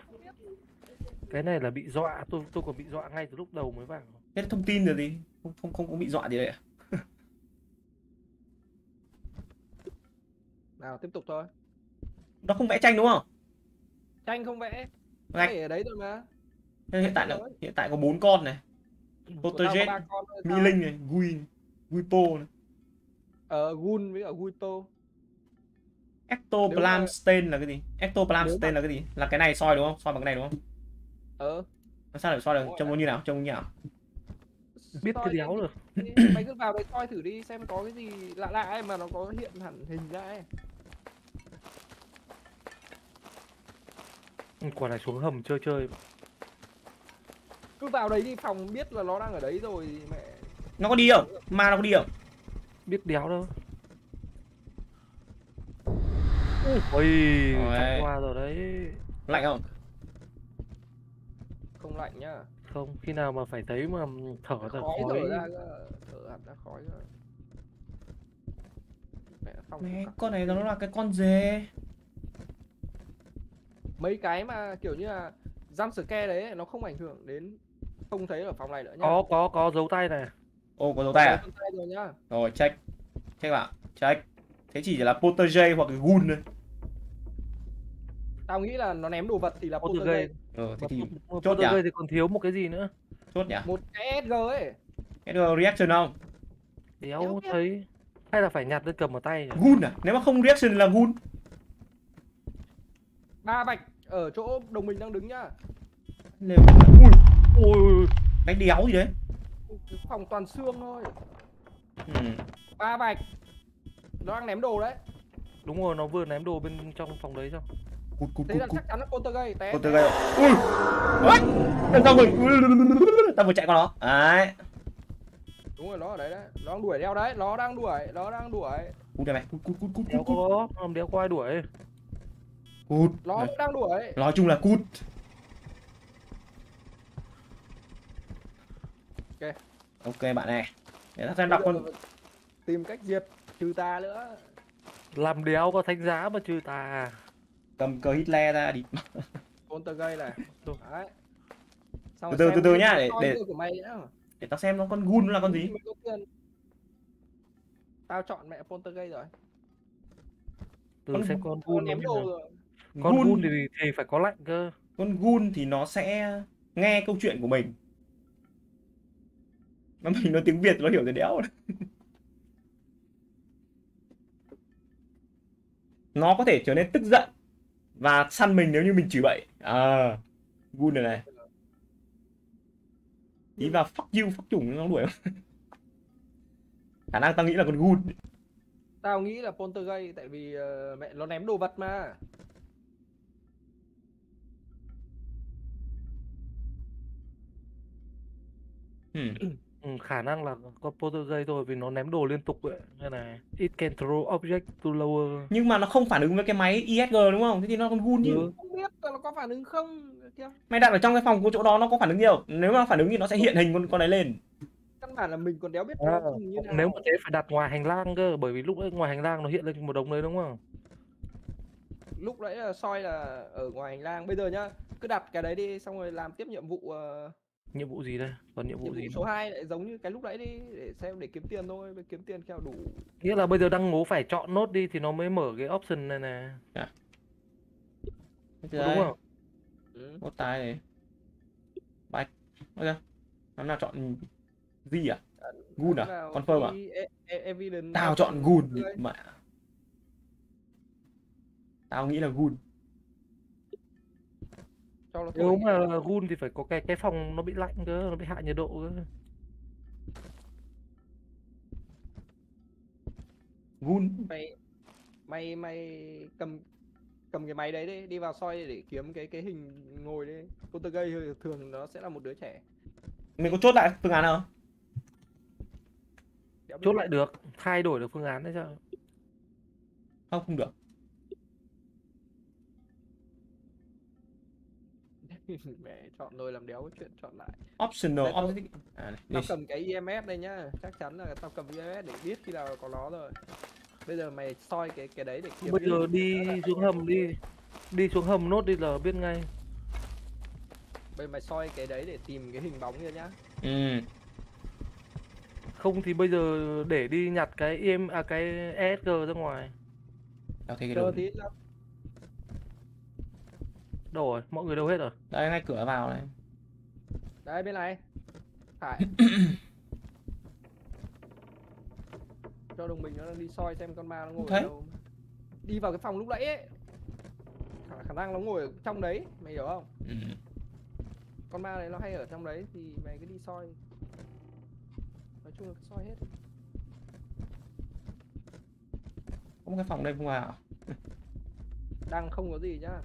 cái này là bị dọa tôi tôi còn bị dọa ngay từ lúc đầu mới vào Thế thông tin rồi gì? Không không không có bị dọa gì đấy à? Nào tiếp tục thôi Nó không vẽ tranh đúng không? tranh không vẽ Gạch. Vẽ ở đấy thôi mà Thế hiện tại là hiện tại có bốn con này, Mỹ sao? Linh này, Gui, Guipo này, ờ gun với cả guito Ectoplasm stain là cái gì? Ectoplasm stain là cái gì? Là cái này soi đúng không? Soi bằng cái này đúng không? ờ Nó sao để soi được? Đúng rồi Trông nó như nào? Trông như nào? biết soi cái đéo được mày cứ vào đấy soi thử đi xem có cái gì lạ lạ ấy mà nó có hiện hẳn hình ra ấy quả này xuống hầm chơi chơi cứ vào đấy đi phòng biết là nó đang ở đấy rồi mẹ Nó có đi không? Ma nó có đi không? biết đéo đâu ôi Ôi. chạy qua rồi đấy Lạnh không? không lạnh nhá không khi nào mà phải thấy mà thở ra khói khói thở ra thở hẳn ra khói cơ mẹ con này nó là cái con dê. Mấy cái mà kiểu như là jump scare đấy ấy, nó không ảnh hưởng đến không thấy ở phòng này nữa nhá. Có có có dấu tay này. Ô có dấu tay à? Dấu tay rồi nhá. Rồi check. Check bạn check. Thế chỉ là poltergeist hoặc cái gun thôi. Tao nghĩ là nó ném đồ vật thì là Poltergeist. poltergeist ờ thế thì Một chốt nhỉ? Poltergeist thì còn thiếu một cái gì nữa? Chốt nhỉ? Một cái SG ấy. Cái được reaction không? Đéo thấy. Hay là phải nhặt lên cầm ở tay nhỉ? gun à? Nếu mà không reaction là gun ba bạch ở chỗ đồng minh đang đứng nhá. Lều. ui ôi ôi, cái đéo gì đấy? Phòng toàn xương thôi. Ừ. ba bạch nó đang ném đồ đấy. Đúng rồi nó vừa ném đồ bên trong phòng đấy xong. Cút cút thế cút là cút. chắc chắn là poltergeist té. Poltergeist. Ui. Ui đằng sau mình. Tao vừa chạy qua nó đấy. Đúng rồi nó ở đấy đấy. Nó đang đuổi theo đấy. Nó đang đuổi nó đang đuổi. Cút đây mày. Cút cút cút cút đéo cút. có làm đéo có ai đuổi cút. Nó cũng đang đuổi. Nói chung là cút. Ok. ok bạn này. Để ta xem đọc con. tìm cách diệt trừ ta nữa. Làm đéo có thánh giá mà trừ tà. Cầm cờ Hitler ra đi. Poltergeist này. Đấy. Xong Từ từ, từ từ nhá, để- để- để tao xem nó con gun nó là con gì. Tao chọn mẹ poltergeist rồi. Từ Con- xem con gun nó ném đồ rồi con gun. gun thì thì phải có lạnh cơ. Con gun thì nó sẽ nghe câu chuyện của mình. Mà mình nói tiếng Việt nó hiểu rồi đéo. Nó có thể trở nên tức giận và săn mình nếu như mình chửi bậy. À gun này này. Ý vào fuck you fuck chủng nó đuổi. Không? khả năng tao nghĩ là con gun. Tao nghĩ là poltergeist tại vì ờ, mẹ nó ném đồ vật mà hmm. ừ, khả năng là con poltergeist thôi vì nó ném đồ liên tục vậy nên này it can throw object to lower. Nhưng mà nó không phản ứng với cái máy ISG đúng không? Thế thì nó con gun chứ. Ừ. không biết là nó có phản ứng không kia mày đặt ở trong cái phòng của chỗ đó nó có phản ứng nhiều. Nếu mà phản ứng thì nó sẽ hiện hình con con này lên. Căn bản là mình còn đéo biết À, như nào. nếu mà thế phải đặt ngoài hành lang cơ bởi vì lúc ấy ngoài hành lang nó hiện lên một đống đấy đúng không? Lúc nãy là soi là ở ngoài hành lang. Bây giờ nhá cứ đặt cái đấy đi xong rồi làm tiếp nhiệm vụ ờ, nhiệm vụ gì đây? Còn nhiệm vụ nhiệm vụ gì số nữa? 2 lại giống như cái lúc nãy đi để xem để kiếm tiền thôi để kiếm tiền theo đủ. Nghĩa là bây giờ đăng ngố phải chọn nốt đi thì nó mới mở cái option này nè. Đúng không? Ừ. Bốt tai này. Bạch. Ok Làm nào chọn gì à? Gun à? Confirm à? đi e- e- evidence Tao chọn Gun. Mẹ. Tao nghĩ là Gun cho nó nếu mà gun thì phải có cái cái phòng nó bị lạnh cơ nó bị hạ nhiệt độ cơ. Gun mày mày mày cầm cầm cái máy đấy đi đi vào soi để kiếm cái cái hình ngồi đi poltergeist thường nó sẽ là một đứa trẻ. Mình có chốt lại phương án không? Chốt lại được thay đổi được phương án đấy sao? Không không được mẹ chọn rồi làm đéo cái chuyện chọn lại. Optional Đây, tao- option à, này, tao cầm cái EMF đây nhá chắc chắn là tao cầm EMF để biết khi nào có nó rồi. Bây giờ mày soi cái cái đấy để kiếm bây giờ đi xuống hầm đi. đi xuống hầm nốt đi là biết ngay. Bây giờ mày soi cái đấy để tìm cái hình bóng kia nhá. Ừ. Không thì bây giờ để đi nhặt cái im à cái ESG ra ngoài. Tao thấy cái đồ tí lắm đâu rồi? Mọi người đâu hết rồi? Đây ngay cửa vào này. Đấy bên này. Phải. Cho đồng mình nó đang đi soi xem con ma nó ngồi ở thấy. đâu. Đi vào cái phòng lúc nãy ấy. Khả, khả năng nó ngồi ở trong đấy mày hiểu không? Ừ. con ma này nó hay ở trong đấy thì mày cứ đi soi. Nói chung là cứ soi hết. Có một cái phòng đây không vào đang không có gì nhá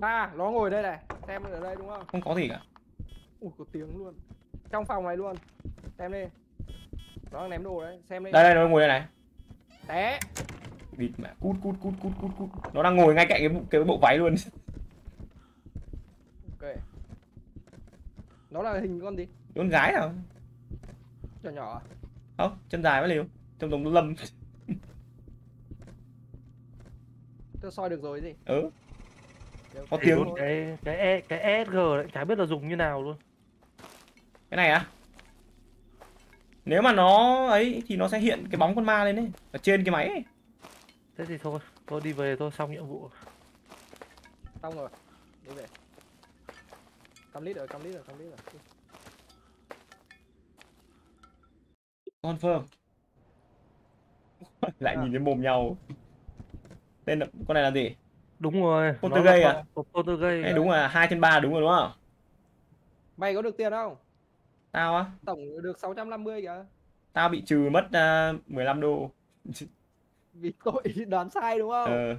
ba nó ngồi đây này. Xem ở đây đúng không? Không có gì cả. Ui có tiếng luôn. Trong phòng này luôn. Xem đi. Nó đang ném đồ đấy. Xem đi. Đây đây nó ngồi đây này. Té. Địt mẹ cút cút cút cút cút cút. Nó đang ngồi ngay cạnh cái, bộ- cái bộ váy luôn. Ok. Nó là hình con gì? Con gái nào nhỏ nhỏ à? Không chân dài mới liều. Trông giống lâm tôi soi được rồi gì? Ừ Có tiếng. cái cái e cái ESG đấy chả biết là dùng như nào luôn. Cái này á nếu mà nó ấy thì nó sẽ hiện cái bóng con ma lên đấy ở trên cái máy ấy. thế thì thôi tôi đi về tôi xong nhiệm vụ. Xong rồi đi về. Cầm lít rồi cầm lít rồi cầm lít rồi. Confirm. Lại À. nhìn thấy mồm nhau. Tên là, con này là gì đúng rồi. Poltergeist à? Poltergeist Ê, đúng là hai trên ba đúng rồi đúng không? Mày có được tiền không? Tao á. Tổng được 650 kìa. Tao bị trừ mất uh, 15 đô. Vì tội đoán sai đúng không? Ờ,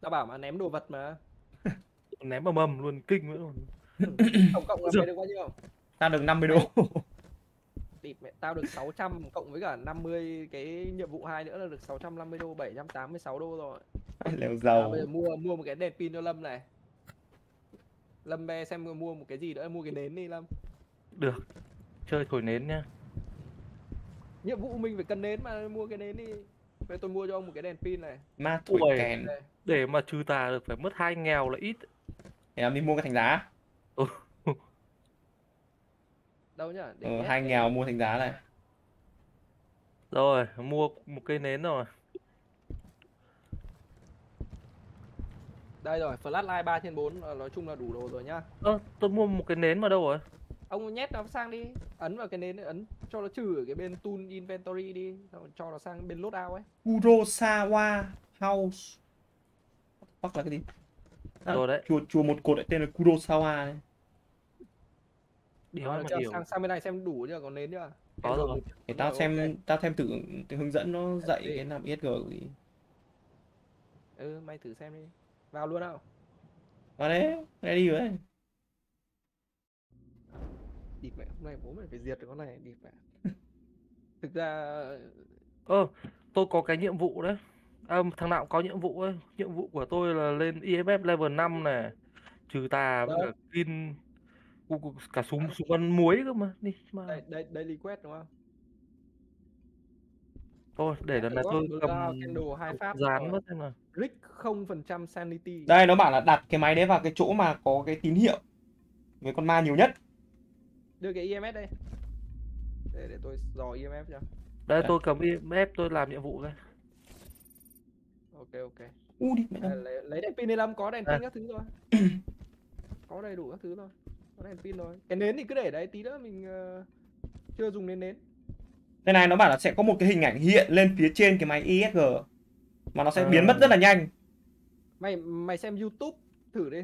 tao bảo mà ném đồ vật mà. Ném vào mầm luôn kinh nữa luôn tổng cộng là mày được bao nhiêu? Tao được 50 đô Địt mẹ, tao được 600 cộng với cả 50 cái nhiệm vụ hai nữa là được 650 đô 786 đô rồi. Lèo à, giàu. bây giờ mua mua một cái đèn pin cho Lâm này. Lâm be xem mua một cái gì nữa mua cái nến đi Lâm. Được. Chơi thổi nến nhá. Nhiệm vụ mình phải cần nến mà mua cái nến đi. Bây tôi mua cho ông một cái đèn pin này. Ma thổi Ui. kèn. Để mà trừ tà được phải mất hai nghèo là ít. Để làm đi mua cái thành giá đâu nhá để nhét hai cái- nghèo mua thành giá này. Rồi mua một cây nến rồi. Đây rồi flashlight 3 trên 4 là nói chung là đủ đồ rồi nhá. Ơ tôi mua một cái nến mà đâu rồi? Ông nhét nó sang đi ấn vào cái nến ấn cho nó trừ ở cái bên tool inventory đi cho nó sang bên loadout ấy. Kurosawa House. Fuck là cái gì? À, rồi đấy. chùa chùa một cột lại tên là Kurosawa này điều Đó, mà cho điều sang sang bên này xem đủ chưa? Còn nến chưa? Có rồi. để tao Rồi, xem ok. tao xem thử thử hướng dẫn nó dạy đi. cái làm ISG của gì ừ mày thử xem đi. Vào luôn nào. Vào đấy ready rồi đấy địt mẹ hôm nay bố mày phải diệt được con này địt mẹ. Thực ra ơ tôi có cái nhiệm vụ đấy. À, thằng nào cũng có nhiệm vụ ấy. Nhiệm vụ của tôi là lên EMF level 5 này. Trừ tà với cả cu- cả súng súng bắn muối cơ mà đi mà đây đây đây request đúng không? Thôi để lần này tôi cầm hai phát dán mất xem nào. Rick 0% sanity. Đây nó bảo là đặt cái máy đấy vào cái chỗ mà có cái tín hiệu với con ma nhiều nhất. Đưa cái EMS đây. Để để tôi dò EMF cho. Đây tôi cầm EMF tôi làm nhiệm vụ đây. Ok ok. U đi mẹ lấy, lấy đèn pin 15 có đèn À. pin các thứ rồi. Có đầy đủ các thứ rồi có đèn pin rồi. Cái nến thì cứ để đấy tí nữa mình ờ, chưa dùng đến nến. Đây này nó bảo là sẽ có một cái hình ảnh hiện lên phía trên cái máy ISG mà nó sẽ À. biến mất rất là nhanh. Mày mày xem YouTube thử đi.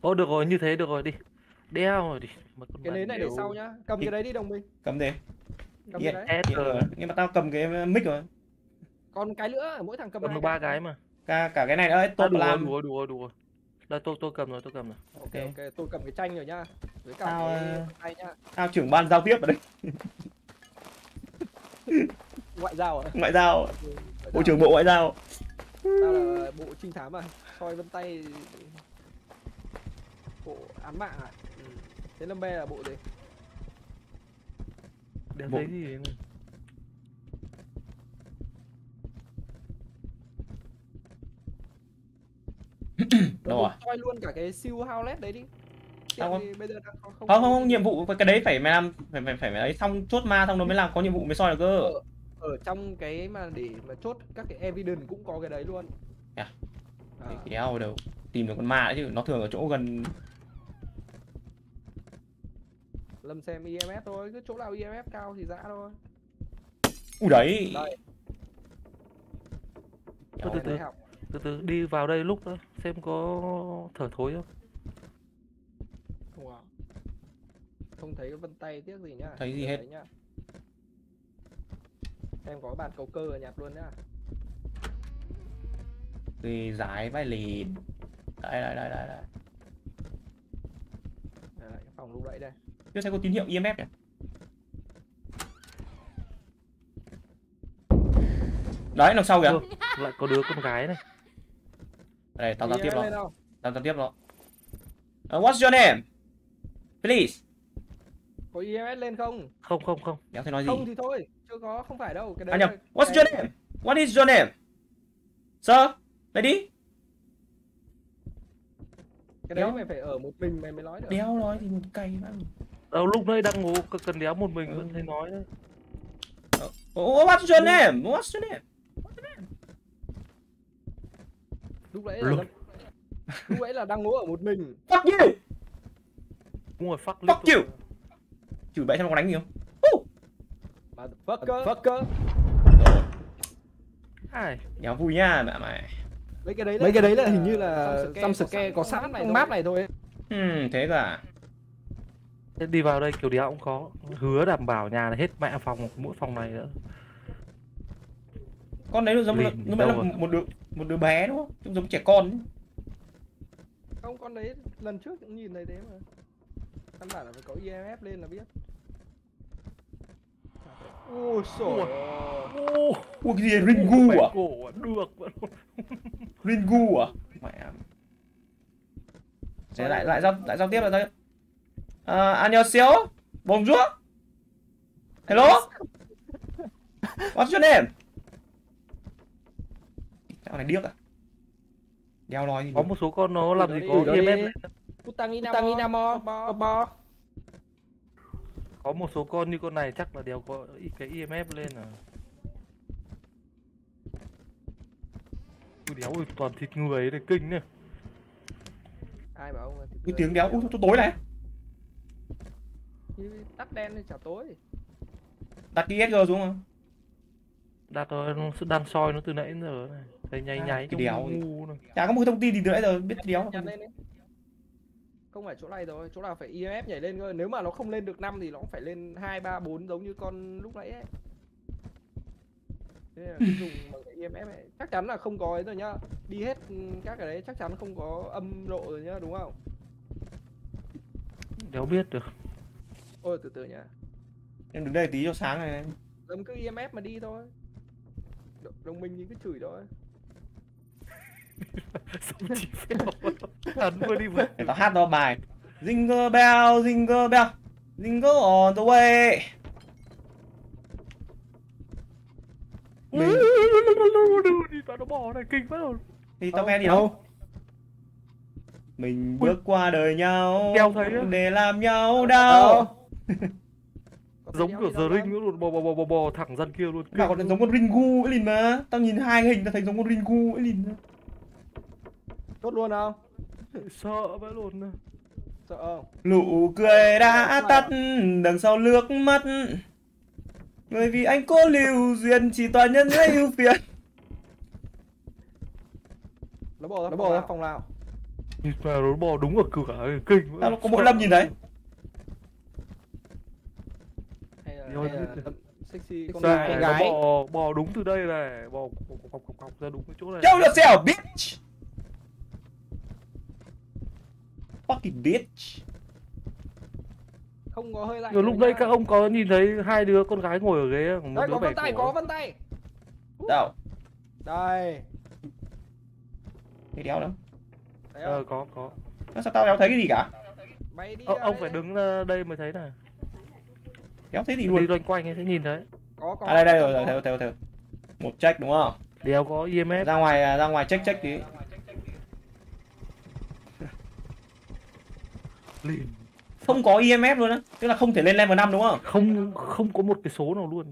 Ô được rồi như thế được rồi đi. Đeo rồi đi. Mà con cái nến này để đều- sau nhá. Cầm Thì- cái đấy đi đồng minh. Cầm gì? Cầm Yes. cái đấy. S ISG nhưng mà tao cầm cái mic rồi. Còn cái nữa mỗi thằng cầm cầm hai được ba cái. mà. Cả cả cái này nữa ấy, à, top làm đủ rồi đủ rồi đủ rồi đây tôi tôi cầm rồi tôi cầm rồi. Ok Ok. ok tôi cầm cái tranh rồi nhá. Với cả Tao, cái ờ, tay nhá. tao trưởng ban giao tiếp ở đây. Ngoại giao à? Ngoại giao. Ừ, ngoại bộ giao. trưởng bộ ngoại giao. Tao là bộ trinh thám à? Soi vân tay. Bộ án mạng à? Ừ. thế lâm be là bộ gì? Đeo Bộ- thấy gì đấy. Đâu à? soi luôn cả cái siêu outlet đấy đi. Không- thì bây giờ đang không không không không nhiệm vụ cái đấy phải mày làm phải phải phải ấy xong chốt ma xong nó mới làm có nhiệm vụ mới soi được cơ. Ờ. ở trong cái mà để mà chốt các cái evidence cũng có cái đấy luôn. À? À, kéo đâu tìm được con ma đấy chứ nó thường ở chỗ gần. Lâm xem EMF thôi cứ chỗ nào EMF cao thì dã thôi. U đấy. Đây. Từ từ học từ từ đi vào đây lúc đó xem có thở thối không. Wow. không thấy cái vân tay tiếc gì nhá. Thấy gì hết. nhá. em có bàn cầu cơ ở nhặt luôn nhá. Thì giải vai lìn đây đây đây đây đây. Đây là cái phòng lúc nãy đây. Chưa thấy có tín hiệu EMF nhỉ? Đấy đằng sau kìa? Ơ, lại có đứa con gái này đây tao giao tiếp nó. tao giao tiếp nó. Uh, what's your name? Please. Có EMF lên không? Không không không. Đéo thấy nói gì? Không thì thôi chưa có không phải đâu cái đấy à nhầm. là what's your name? What is your name? Sir lady cái đấy Đéo. mày phải ở một mình mày mới nói được. Đéo nói thì một cây mà. Đâu lúc nãy đang ngủ cần đéo một mình vẫn thấy nói đấy. Oh, what's your name? What's your name lúc đấy là Lúc- đấy là đang ngủ ở một mình. Fuck you! Đúng rồi fuck Fuck you. chửi bậy xem nó có đánh gì không? Fucker fucker ai? Đéo vui nha mẹ mày. Mấy cái đấy mấy cái đấy là hình như là scare scare có sẵn này trong map này thôi. Hmm, thế cả Thế đi vào đây kiểu đéo cũng có hứa đảm bảo nhà là hết mẹ phòng mỗi phòng này nữa. Con đấy nó giống là, nó là một đứa một đứa bé đúng không Trông giống trẻ con ấy. không con đấy lần trước cũng nhìn thấy thế mà căn bản là phải có EMF lên là biết ôi sổ ô Ui cái gì Ringu à cổ à, được vẫn Ringu à mẹ Thế lại lại giao lại giao tiếp lại giao tiếp uh, 안녕하세요 bonjour hello what's your name Sao này điếc à? Đeo nói gì có một số con nó làm gì có nó. EMF Utangina Tanginamo bo bo có một số con như con này chắc là đều có cái EMF lên à. Ui đéo ơi toàn thịt người này kinh này ai bảo ông là thịt cái tiếng đéo ui tối tối này. Tắt đen thì chả tối. Đặt cái ISG xuống không đặt rồi nó sẽ đang soi nó từ nãy đến giờ này thấy nháy nháy cái đéo. Chả có một cái thông tin gì từ nãy giờ biết đéo. Không phải chỗ này rồi chỗ nào phải EMF nhảy lên cơ. Nếu mà nó không lên được 5 thì nó cũng phải lên 2, 3, 4 giống như con lúc nãy ấy. Thế là dùng bằng cái EMF này chắc chắn là không có ấy rồi nhá. Đi hết các cái đấy chắc chắn không có âm độ rồi nhá đúng không? Đéo biết được. Ôi từ từ nhá. Em đứng đây tí cho sáng này. Lâm cứ EMF mà đi thôi. Đồng minh thì cứ chửi thôi Xong chỉ Hắn vừa đi vừa tao hát nó bài Jingle bell, jingle bell, jingle on the way. Mình đi tao nó bỏ này kinh quá rồi thì tao nghe gì đâu. Mình bước qua đời nhau để làm nhau đau. Có thấy giống kiểu đâu ring luôn bò bò bò bò bò thẳng dân kia luôn Bảo còn giống con Ringu ấy lìn mà. Tao nhìn hai cái hình tao thấy giống con Ringu ấy lìn. Tốt luôn không? sợ vãi luôn nè. Sợ không? Nụ cười đã tắt đằng sau nước mắt. Người vì anh có lưu duyên chỉ toàn nhân lấy ưu phiền. Nó bỏ ra Nó bỏ ra phòng nào Nhìn mà nó bò đúng ở cửa kinh Tao có mỗi lâm nhìn thấy. Hay là, hay sexy con gái nó bò bò đúng từ đây này bò cọc cọc cọc ra đúng cái chỗ này Show yourself, bitch! Fucking bitch. không có hơi lạnh rồi lúc nãy nhá. các ông có nhìn thấy hai đứa con gái ngồi ở ghế không? một Đây đứa có vân tay, có vân tay Đâu? Đây Cái đéo đâu? Thấy ờ không? có có Nó sao tao đéo thấy cái gì cả? Bay đi Ờ, ra ông đây phải đứng ờ, đây mới thấy này Đéo thấy gì đi luôn. loanh quanh ấy sẽ nhìn thấy Có, có À đây đây rồi, rồi, theo theo theo. Một check đúng không? đéo có EMF Ra ngoài à, ra ngoài check check tí. Không có EMF luôn á. Tức là không thể lên level 5 đúng không? không không có một cái số nào luôn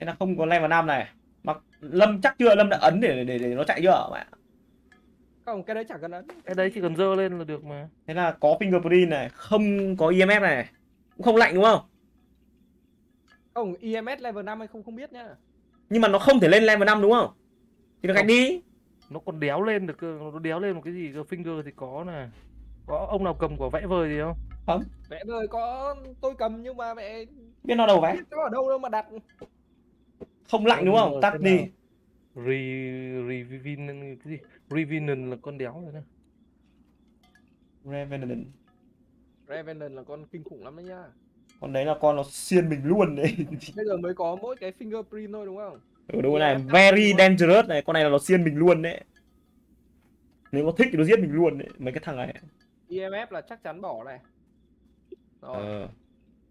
Thế là không có level 5 này. Mà Lâm chắc chưa Lâm đã ấn để để để nó chạy chưa mẹ? Không, cái đấy chẳng cần ấn cái đấy chỉ cần dơ lên là được mà Thế là có fingerprint này, không có EMF này. Cũng không lạnh đúng không? Không, EMS level 5 hay không không biết nhá Nhưng mà nó không thể lên level 5 đúng không? Thì nó gạch đi. nó còn đéo lên được cơ nó đéo lên một cái gì cơ finger thì có nè có ông nào cầm quả vẽ vời gì không Vẽ vời có tôi cầm nhưng mà vẽ Biết nó đâu vẽ. nó ở đâu đâu mà đặt Không lạnh đúng không? Ờ, Tắt đi. re revin cái gì revenant là con đéo rồi nè Revenant. Revenant là con kinh khủng lắm đấy nhá Con đấy là con nó xiên mình luôn đấy. Bây giờ mới có mỗi cái fingerprint thôi đúng không? Ừ đúng này, very dangerous này, con này là nó xiên mình luôn đấy. Nếu nó thích thì nó giết mình luôn đấy, mấy cái thằng này. EMF là chắc chắn bỏ này. Rồi, Ờ,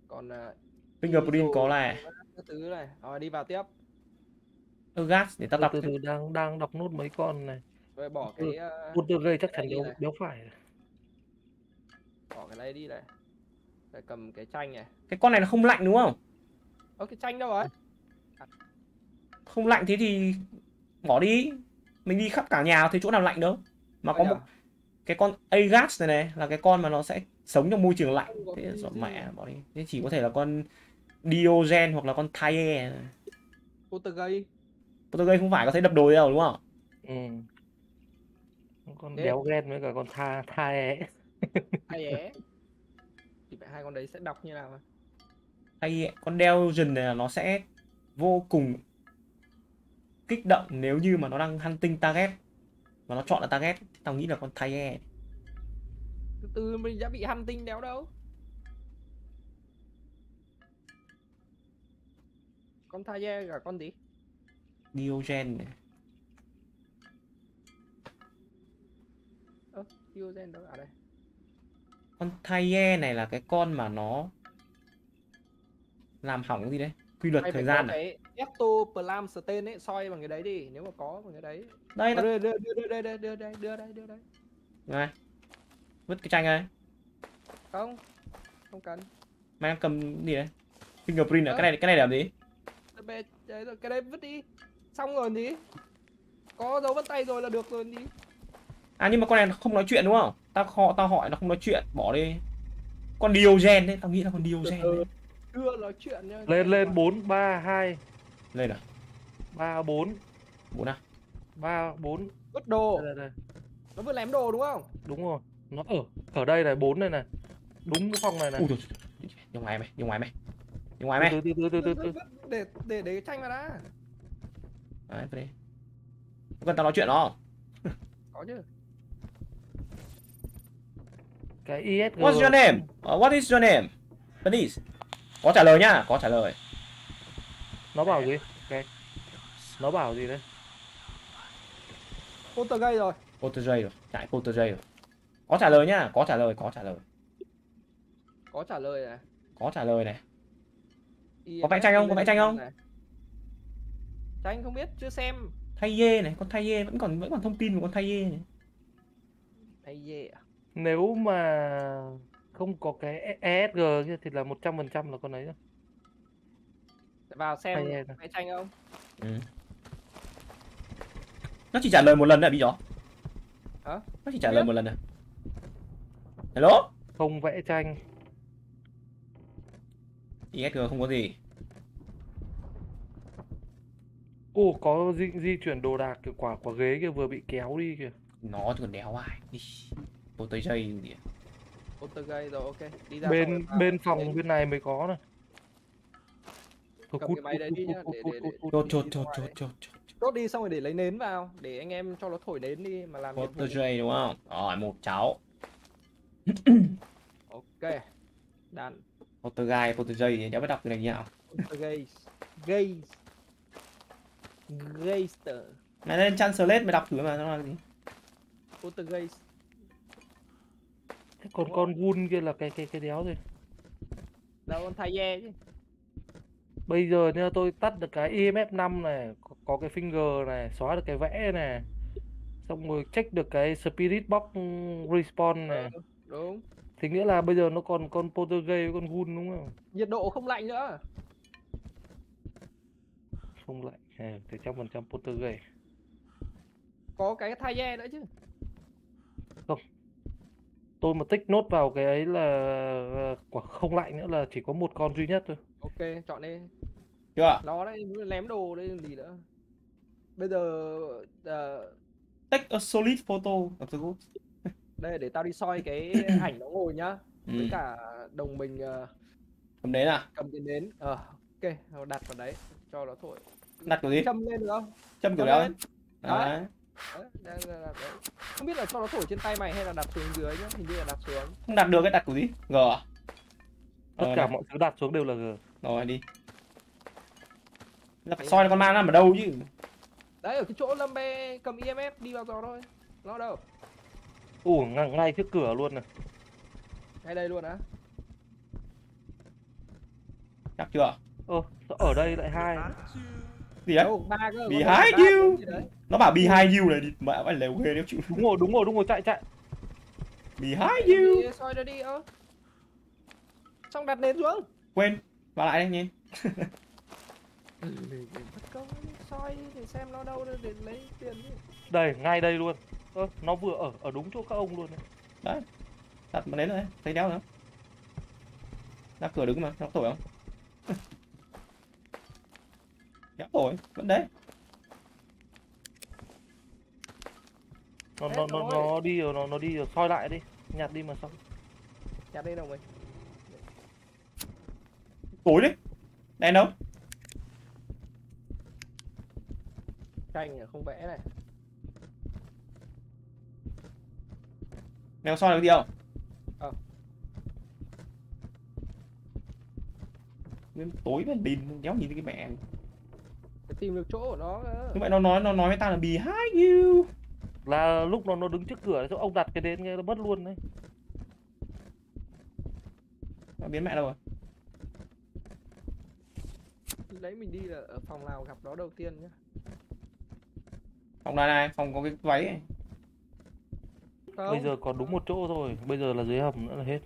còn uh, fingerprint có này. cái thứ này. Rồi đi vào tiếp. Ơ gas để tao từ đọc. từ từ đang đang đọc nốt mấy con này. Rồi bỏ cái uh, Quân tư gây chắc chắn đéo này. đéo phải đây đi này. Phải cầm cái chanh này. Cái con này nó không lạnh đúng không? Ơ cái chanh đâu rồi không lạnh thế thì bỏ đi. Mình đi khắp cả nhà thấy chỗ nào lạnh đâu. Mà có một à? Cái con Agas này này là cái con mà nó sẽ sống trong môi trường lạnh. Thế dọn mẹ bỏ đi. Thế chỉ có thể là con Diogen hoặc là con Thaye Poltergeist Poltergeist không phải có thấy đập đồi đâu đúng không? Ừ. con Thế- đéo ghen với cả con tha tha é é thì phải hai con đấy sẽ đọc như nào hay con Diogen này là nó sẽ vô cùng kích động nếu như mà nó đang hunting target và nó chọn là target tao nghĩ là con Thaye từ từ mình đã bị hunting đéo đâu. Con Thaye cả con gì? Diogen này. Diogen đâu? À đây. Con Thaye này là cái con mà nó làm hỏng cái gì đấy quy luật Hay thời gian à? cái Esto Plam Stain ấy soi bằng cái đấy đi nếu mà có bằng cái đấy đây Ờ, đưa đưa đưa đưa đưa đưa đưa đây đưa đây đưa đây này vứt cái tranh này không không cần mày đang cầm gì đấy fingerprint à Ờ. cái này cái này làm gì Đây, cái đấy vứt đi xong rồi gì có dấu vân tay rồi là được rồi đi à nhưng mà con này nó không nói chuyện đúng không tao họ tao hỏi nó không nói chuyện bỏ đi con Diogen đấy tao nghĩ là con Diogen từ đấy. Đưa nói chuyện nha lên lên bốn ba hai. Lên à ba bốn. Bốn à? Ba bốn. Vứt đồ. Đây, đây, đây. nó vừa lém đồ đúng không? Đúng rồi. Nó ở ở đây này bốn này này. Đúng cái phòng này này. Ui trời đi ngoài mày đi ngoài mày. Đi ngoài mày. Từ từ từ từ từ từ. để để để cái tranh vào đã. Đấy đi có cần tao nói chuyện nó không? có chứ. Cái ISG What's your name? Uh, what is your name? Please. Có trả lời nhá, có trả lời. nó bảo gì cái nó bảo gì đấy Poltergeist rồi Poltergeist rồi, chạy Poltergeist rồi. Có trả lời nhá, có trả lời, có trả lời. có trả lời này Có trả lời này. Có vẽ tranh không? Có vẽ tranh không? tranh không biết chưa xem Thay dê này, con thay dê vẫn còn vẫn còn thông tin về con thay dê này. hay dê à nếu mà không có cái E- ESG kia thì là 100% là con ấy rồi. vào xem này. vẽ tranh không Ừ. Nó chỉ trả lời một lần thôi bị chó. Hả? Nó chỉ trả lời một lần thôi. Hello? không vẽ tranh ISG không có gì. Ồ có di, di chuyển đồ đạc kiểu quả quả ghế kia vừa bị kéo đi kìa Nó còn đéo ai. Ý, Poltergeist gì à? Poltergeist rồi ok đi ra bên vào bên phòng bên này mới có này Thôi cút, máy cút, đấy cút, đi cút, nhá, cút, để- cút, để-. Chốt chốt đi chốt ra chốt ngoài. chốt chốt. đốt đi xong rồi để lấy nến vào để anh em cho nó thổi nến đi mà làm Poltergeist đúng không? Rồi một cháu. ok đàn Poltergeist, Poltergeist thì cháu biết đọc cái này như nào. Poltergeist Gaze Geister Mày lên Translate mày đọc thử mà nó là cái gì? Poltergeist Thế còn con gun kia là cái cái cái đéo rồi đâu con thay ye chứ. Bây giờ nha tôi tắt được cái EMF 5 này có, có cái finger này xóa được cái vẽ này xong rồi check được cái spirit box respawn này. Ờ, đúng. Thì nghĩa là bây giờ nó còn con poltergeist với con gun đúng không? Nhiệt độ không lạnh nữa. Không lạnh à, thì trăm phần trăm poltergeist. Có cái thay ye nữa chứ tôi mà tích nốt vào cái ấy là là quả không lạnh nữa là chỉ có một con duy nhất thôi ok chọn đi Chưa? nó đấy ném đồ đây gì nữa bây giờ ờ, Take a solid photo of the ghost. đây để tao đi soi cái ảnh nó ngồi nhá Ừ. với cả đồng mình ờ, Cầm đến à? cầm cái nến ờ ok rồi đặt vào đấy cho nó thổi Đặt kiểu gì? châm lên được không Châm kiểu châm đéo lên. ấy. Đấy. Đấy. đấy, đây là đặt đấy. không biết là cho nó thổi trên tay mày hay là đặt xuống dưới nhá hình như là đặt xuống Không đặt được cái đặt kiểu gì? G à? tất Ờ, cả đây. mọi thứ đặt xuống đều là g Rồi đi. Là phải soi con ma nằm ở đâu chứ? đấy ở cái chỗ lâm bê cầm imf đi vào giò thôi nó đâu ủ ngay, ngay trước cửa luôn này ngay đây luôn á Chắc chưa? sao ở đây lại hai Gì đấy? ba cơ có Behind thể đấy. Nó bảo behind you này đi mẹ phải lèo ghê nếu chịu. đúng rồi đúng rồi đúng rồi chạy chạy. Behind you. Đi soi ra đi ơ. Xong đặt nến xuống. Quên vào lại đây nhìn. Công soi để xem nó đâu để lấy tiền chứ đây ngay đây luôn. Ơ nó vừa ở ở đúng chỗ các ông luôn này. đặt mà đến rồi thấy đéo nữa ra cửa đứng mà nó thổi không? Đéo thổi vẫn đấy nó nó nó nó đi rồi nó nó đi rồi. Soi lại đi. Nhặt đi mà xong nhặt đây đâu mình tối đấy. Đèn đâu? Tranh à, không vẽ này. Mèo soi được gì không? Ờ. Nên tối mà đìn đéo nhìn thấy cái mẹ. Phải tìm được chỗ của nó cơ. như vậy nó nói nó nói với tao là behind you là lúc nó nó đứng trước cửa chỗ ông đặt cái đến nghe nó mất luôn đấy. Nó biến mẹ đâu rồi? Lấy mình đi là ở phòng nào gặp nó đầu tiên nhá. Phòng này này phòng có cái váy này. bây giờ còn đúng một chỗ thôi bây giờ là dưới hầm nữa là hết.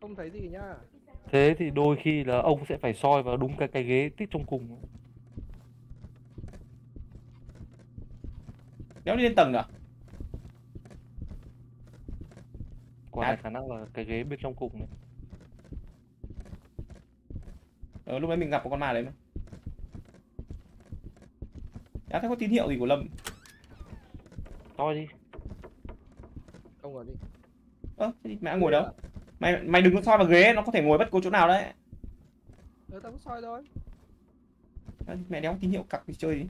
Không thấy gì nhá. Thế thì đôi khi là ông sẽ phải soi vào đúng cái cái ghế tít trong cùng đéo đi lên tầng à? Quả À. này khả năng là cái ghế bên trong cùng này. Ờ, lúc đấy mình gặp một con ma đấy mà. Đã thấy có tín hiệu gì của lâm? Soi đi. Không có gì. Ơ thế thì mẹ ngồi đâu? mày mày đừng có soi vào ghế nó có thể ngồi bất cứ chỗ nào đấy. Ờ tao cũng soi thôi. Ơ, mẹ đéo tín hiệu cặc thì chơi gì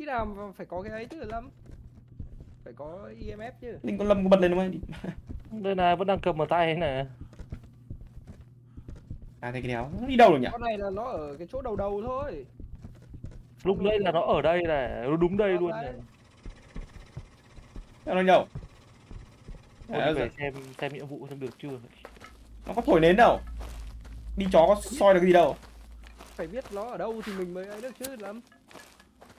khi nào mà phải có cái ấy chứ lâm? Phải có EMF chứ. Linh con lâm có bật lên không ấy đây này vẫn đang cầm ở tay này. À thấy cái đéo nó đi đâu rồi nhỉ? Con này là nó ở cái chỗ đầu đầu thôi. Lúc nãy là nó ở đây này nó đúng đây Đó luôn đấy. này nó đi đâu Thôi À, về xem xem nhiệm vụ xem được chưa. Nó có thổi nến đâu. Đi chó có soi được gì đâu. Phải biết nó ở đâu thì mình mới ấy được chứ lâm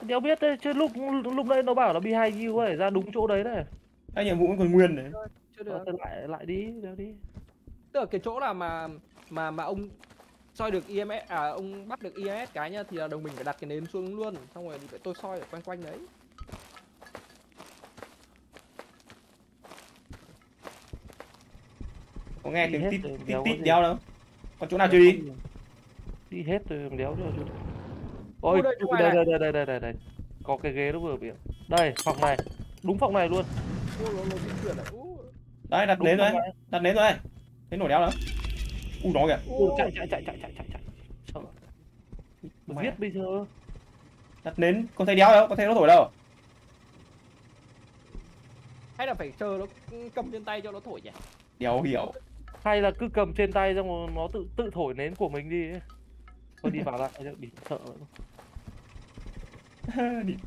đéo biết đấy chứ lúc lúc nãy nó bảo là behind you ấy ra đúng chỗ đấy này. Đây nhiệm vụ vẫn còn nguyên đấy. Chưa Ờ, được thế lại lại đi đéo đi. Tức là cái chỗ nào mà mà mà ông soi được EMS à ông bắt được EMS cái nhá thì là đồng mình phải đặt cái nến xuống luôn xong rồi thì phải tôi soi ở quanh quanh đấy. Có nghe Đi tiếng tít rồi, tít tít đéo đâu? Còn chỗ nào chưa đi? đi hết rồi đéo cho chưa ôi đây, đây đây, đây đây đây đây đây. Có cái ghế nó vừa biển đây phòng này. Đúng phòng này luôn. À đấy đặt nến rồi đấy đặt nến rồi đấy thế nổi đéo đâu u nó kìa. Ui, chạy chạy chạy chạy chạy chạy chạy. Sợ. Mẹ. viết bây giờ. Đặt nến có thấy đéo đâu? Có thấy nó thổi đâu? Hay là phải chờ nó cầm trên tay cho nó thổi nhỉ? Đéo hiểu. Hay là cứ cầm trên tay xong nó tự tự thổi nến của mình đi ấy. thôi đi vào lại đi sợ Địt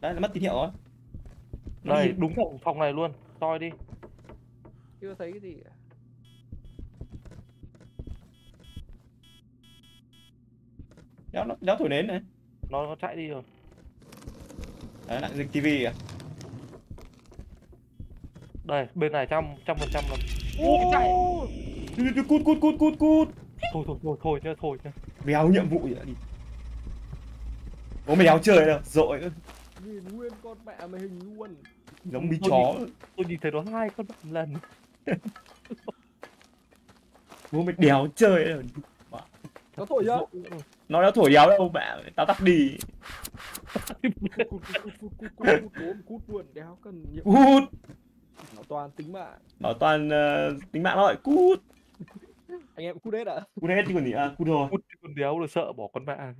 đấy là mất tín hiệu rồi. Đây đúng phòng phòng này luôn. Soi đi. Chưa thấy cái gì cả. đéo nó đéo thổi nến này. Nó nó chạy đi rồi. Đấy lại dịch tivi à? Đây bên này trăm trăm phần trăm là Ui, chạy. Đi, đi, đi, cút cút cút cút cút. Thôi thôi thôi thôi nhá thôi nhá. Béo nhiệm vụ vậy đi có mèo chơi đâu, dội Nhìn nguyên con mẹ mày hình luôn Giống bí chó nhìn, Tôi nhìn thấy nó hai con một lần Bố mày đéo chơi đâu Nó thổi đâu Nó đã thổi đéo đâu mẹ, tao tắt đi Cút luôn, đéo cần nhiệm Cút Nó toàn tính mạng Nó toàn uh, tính mạng thôi, cút Anh em cút hết ạ à? Cút hết chứ còn gì à, cút rồi Cút chứ còn đéo là sợ bỏ con mạng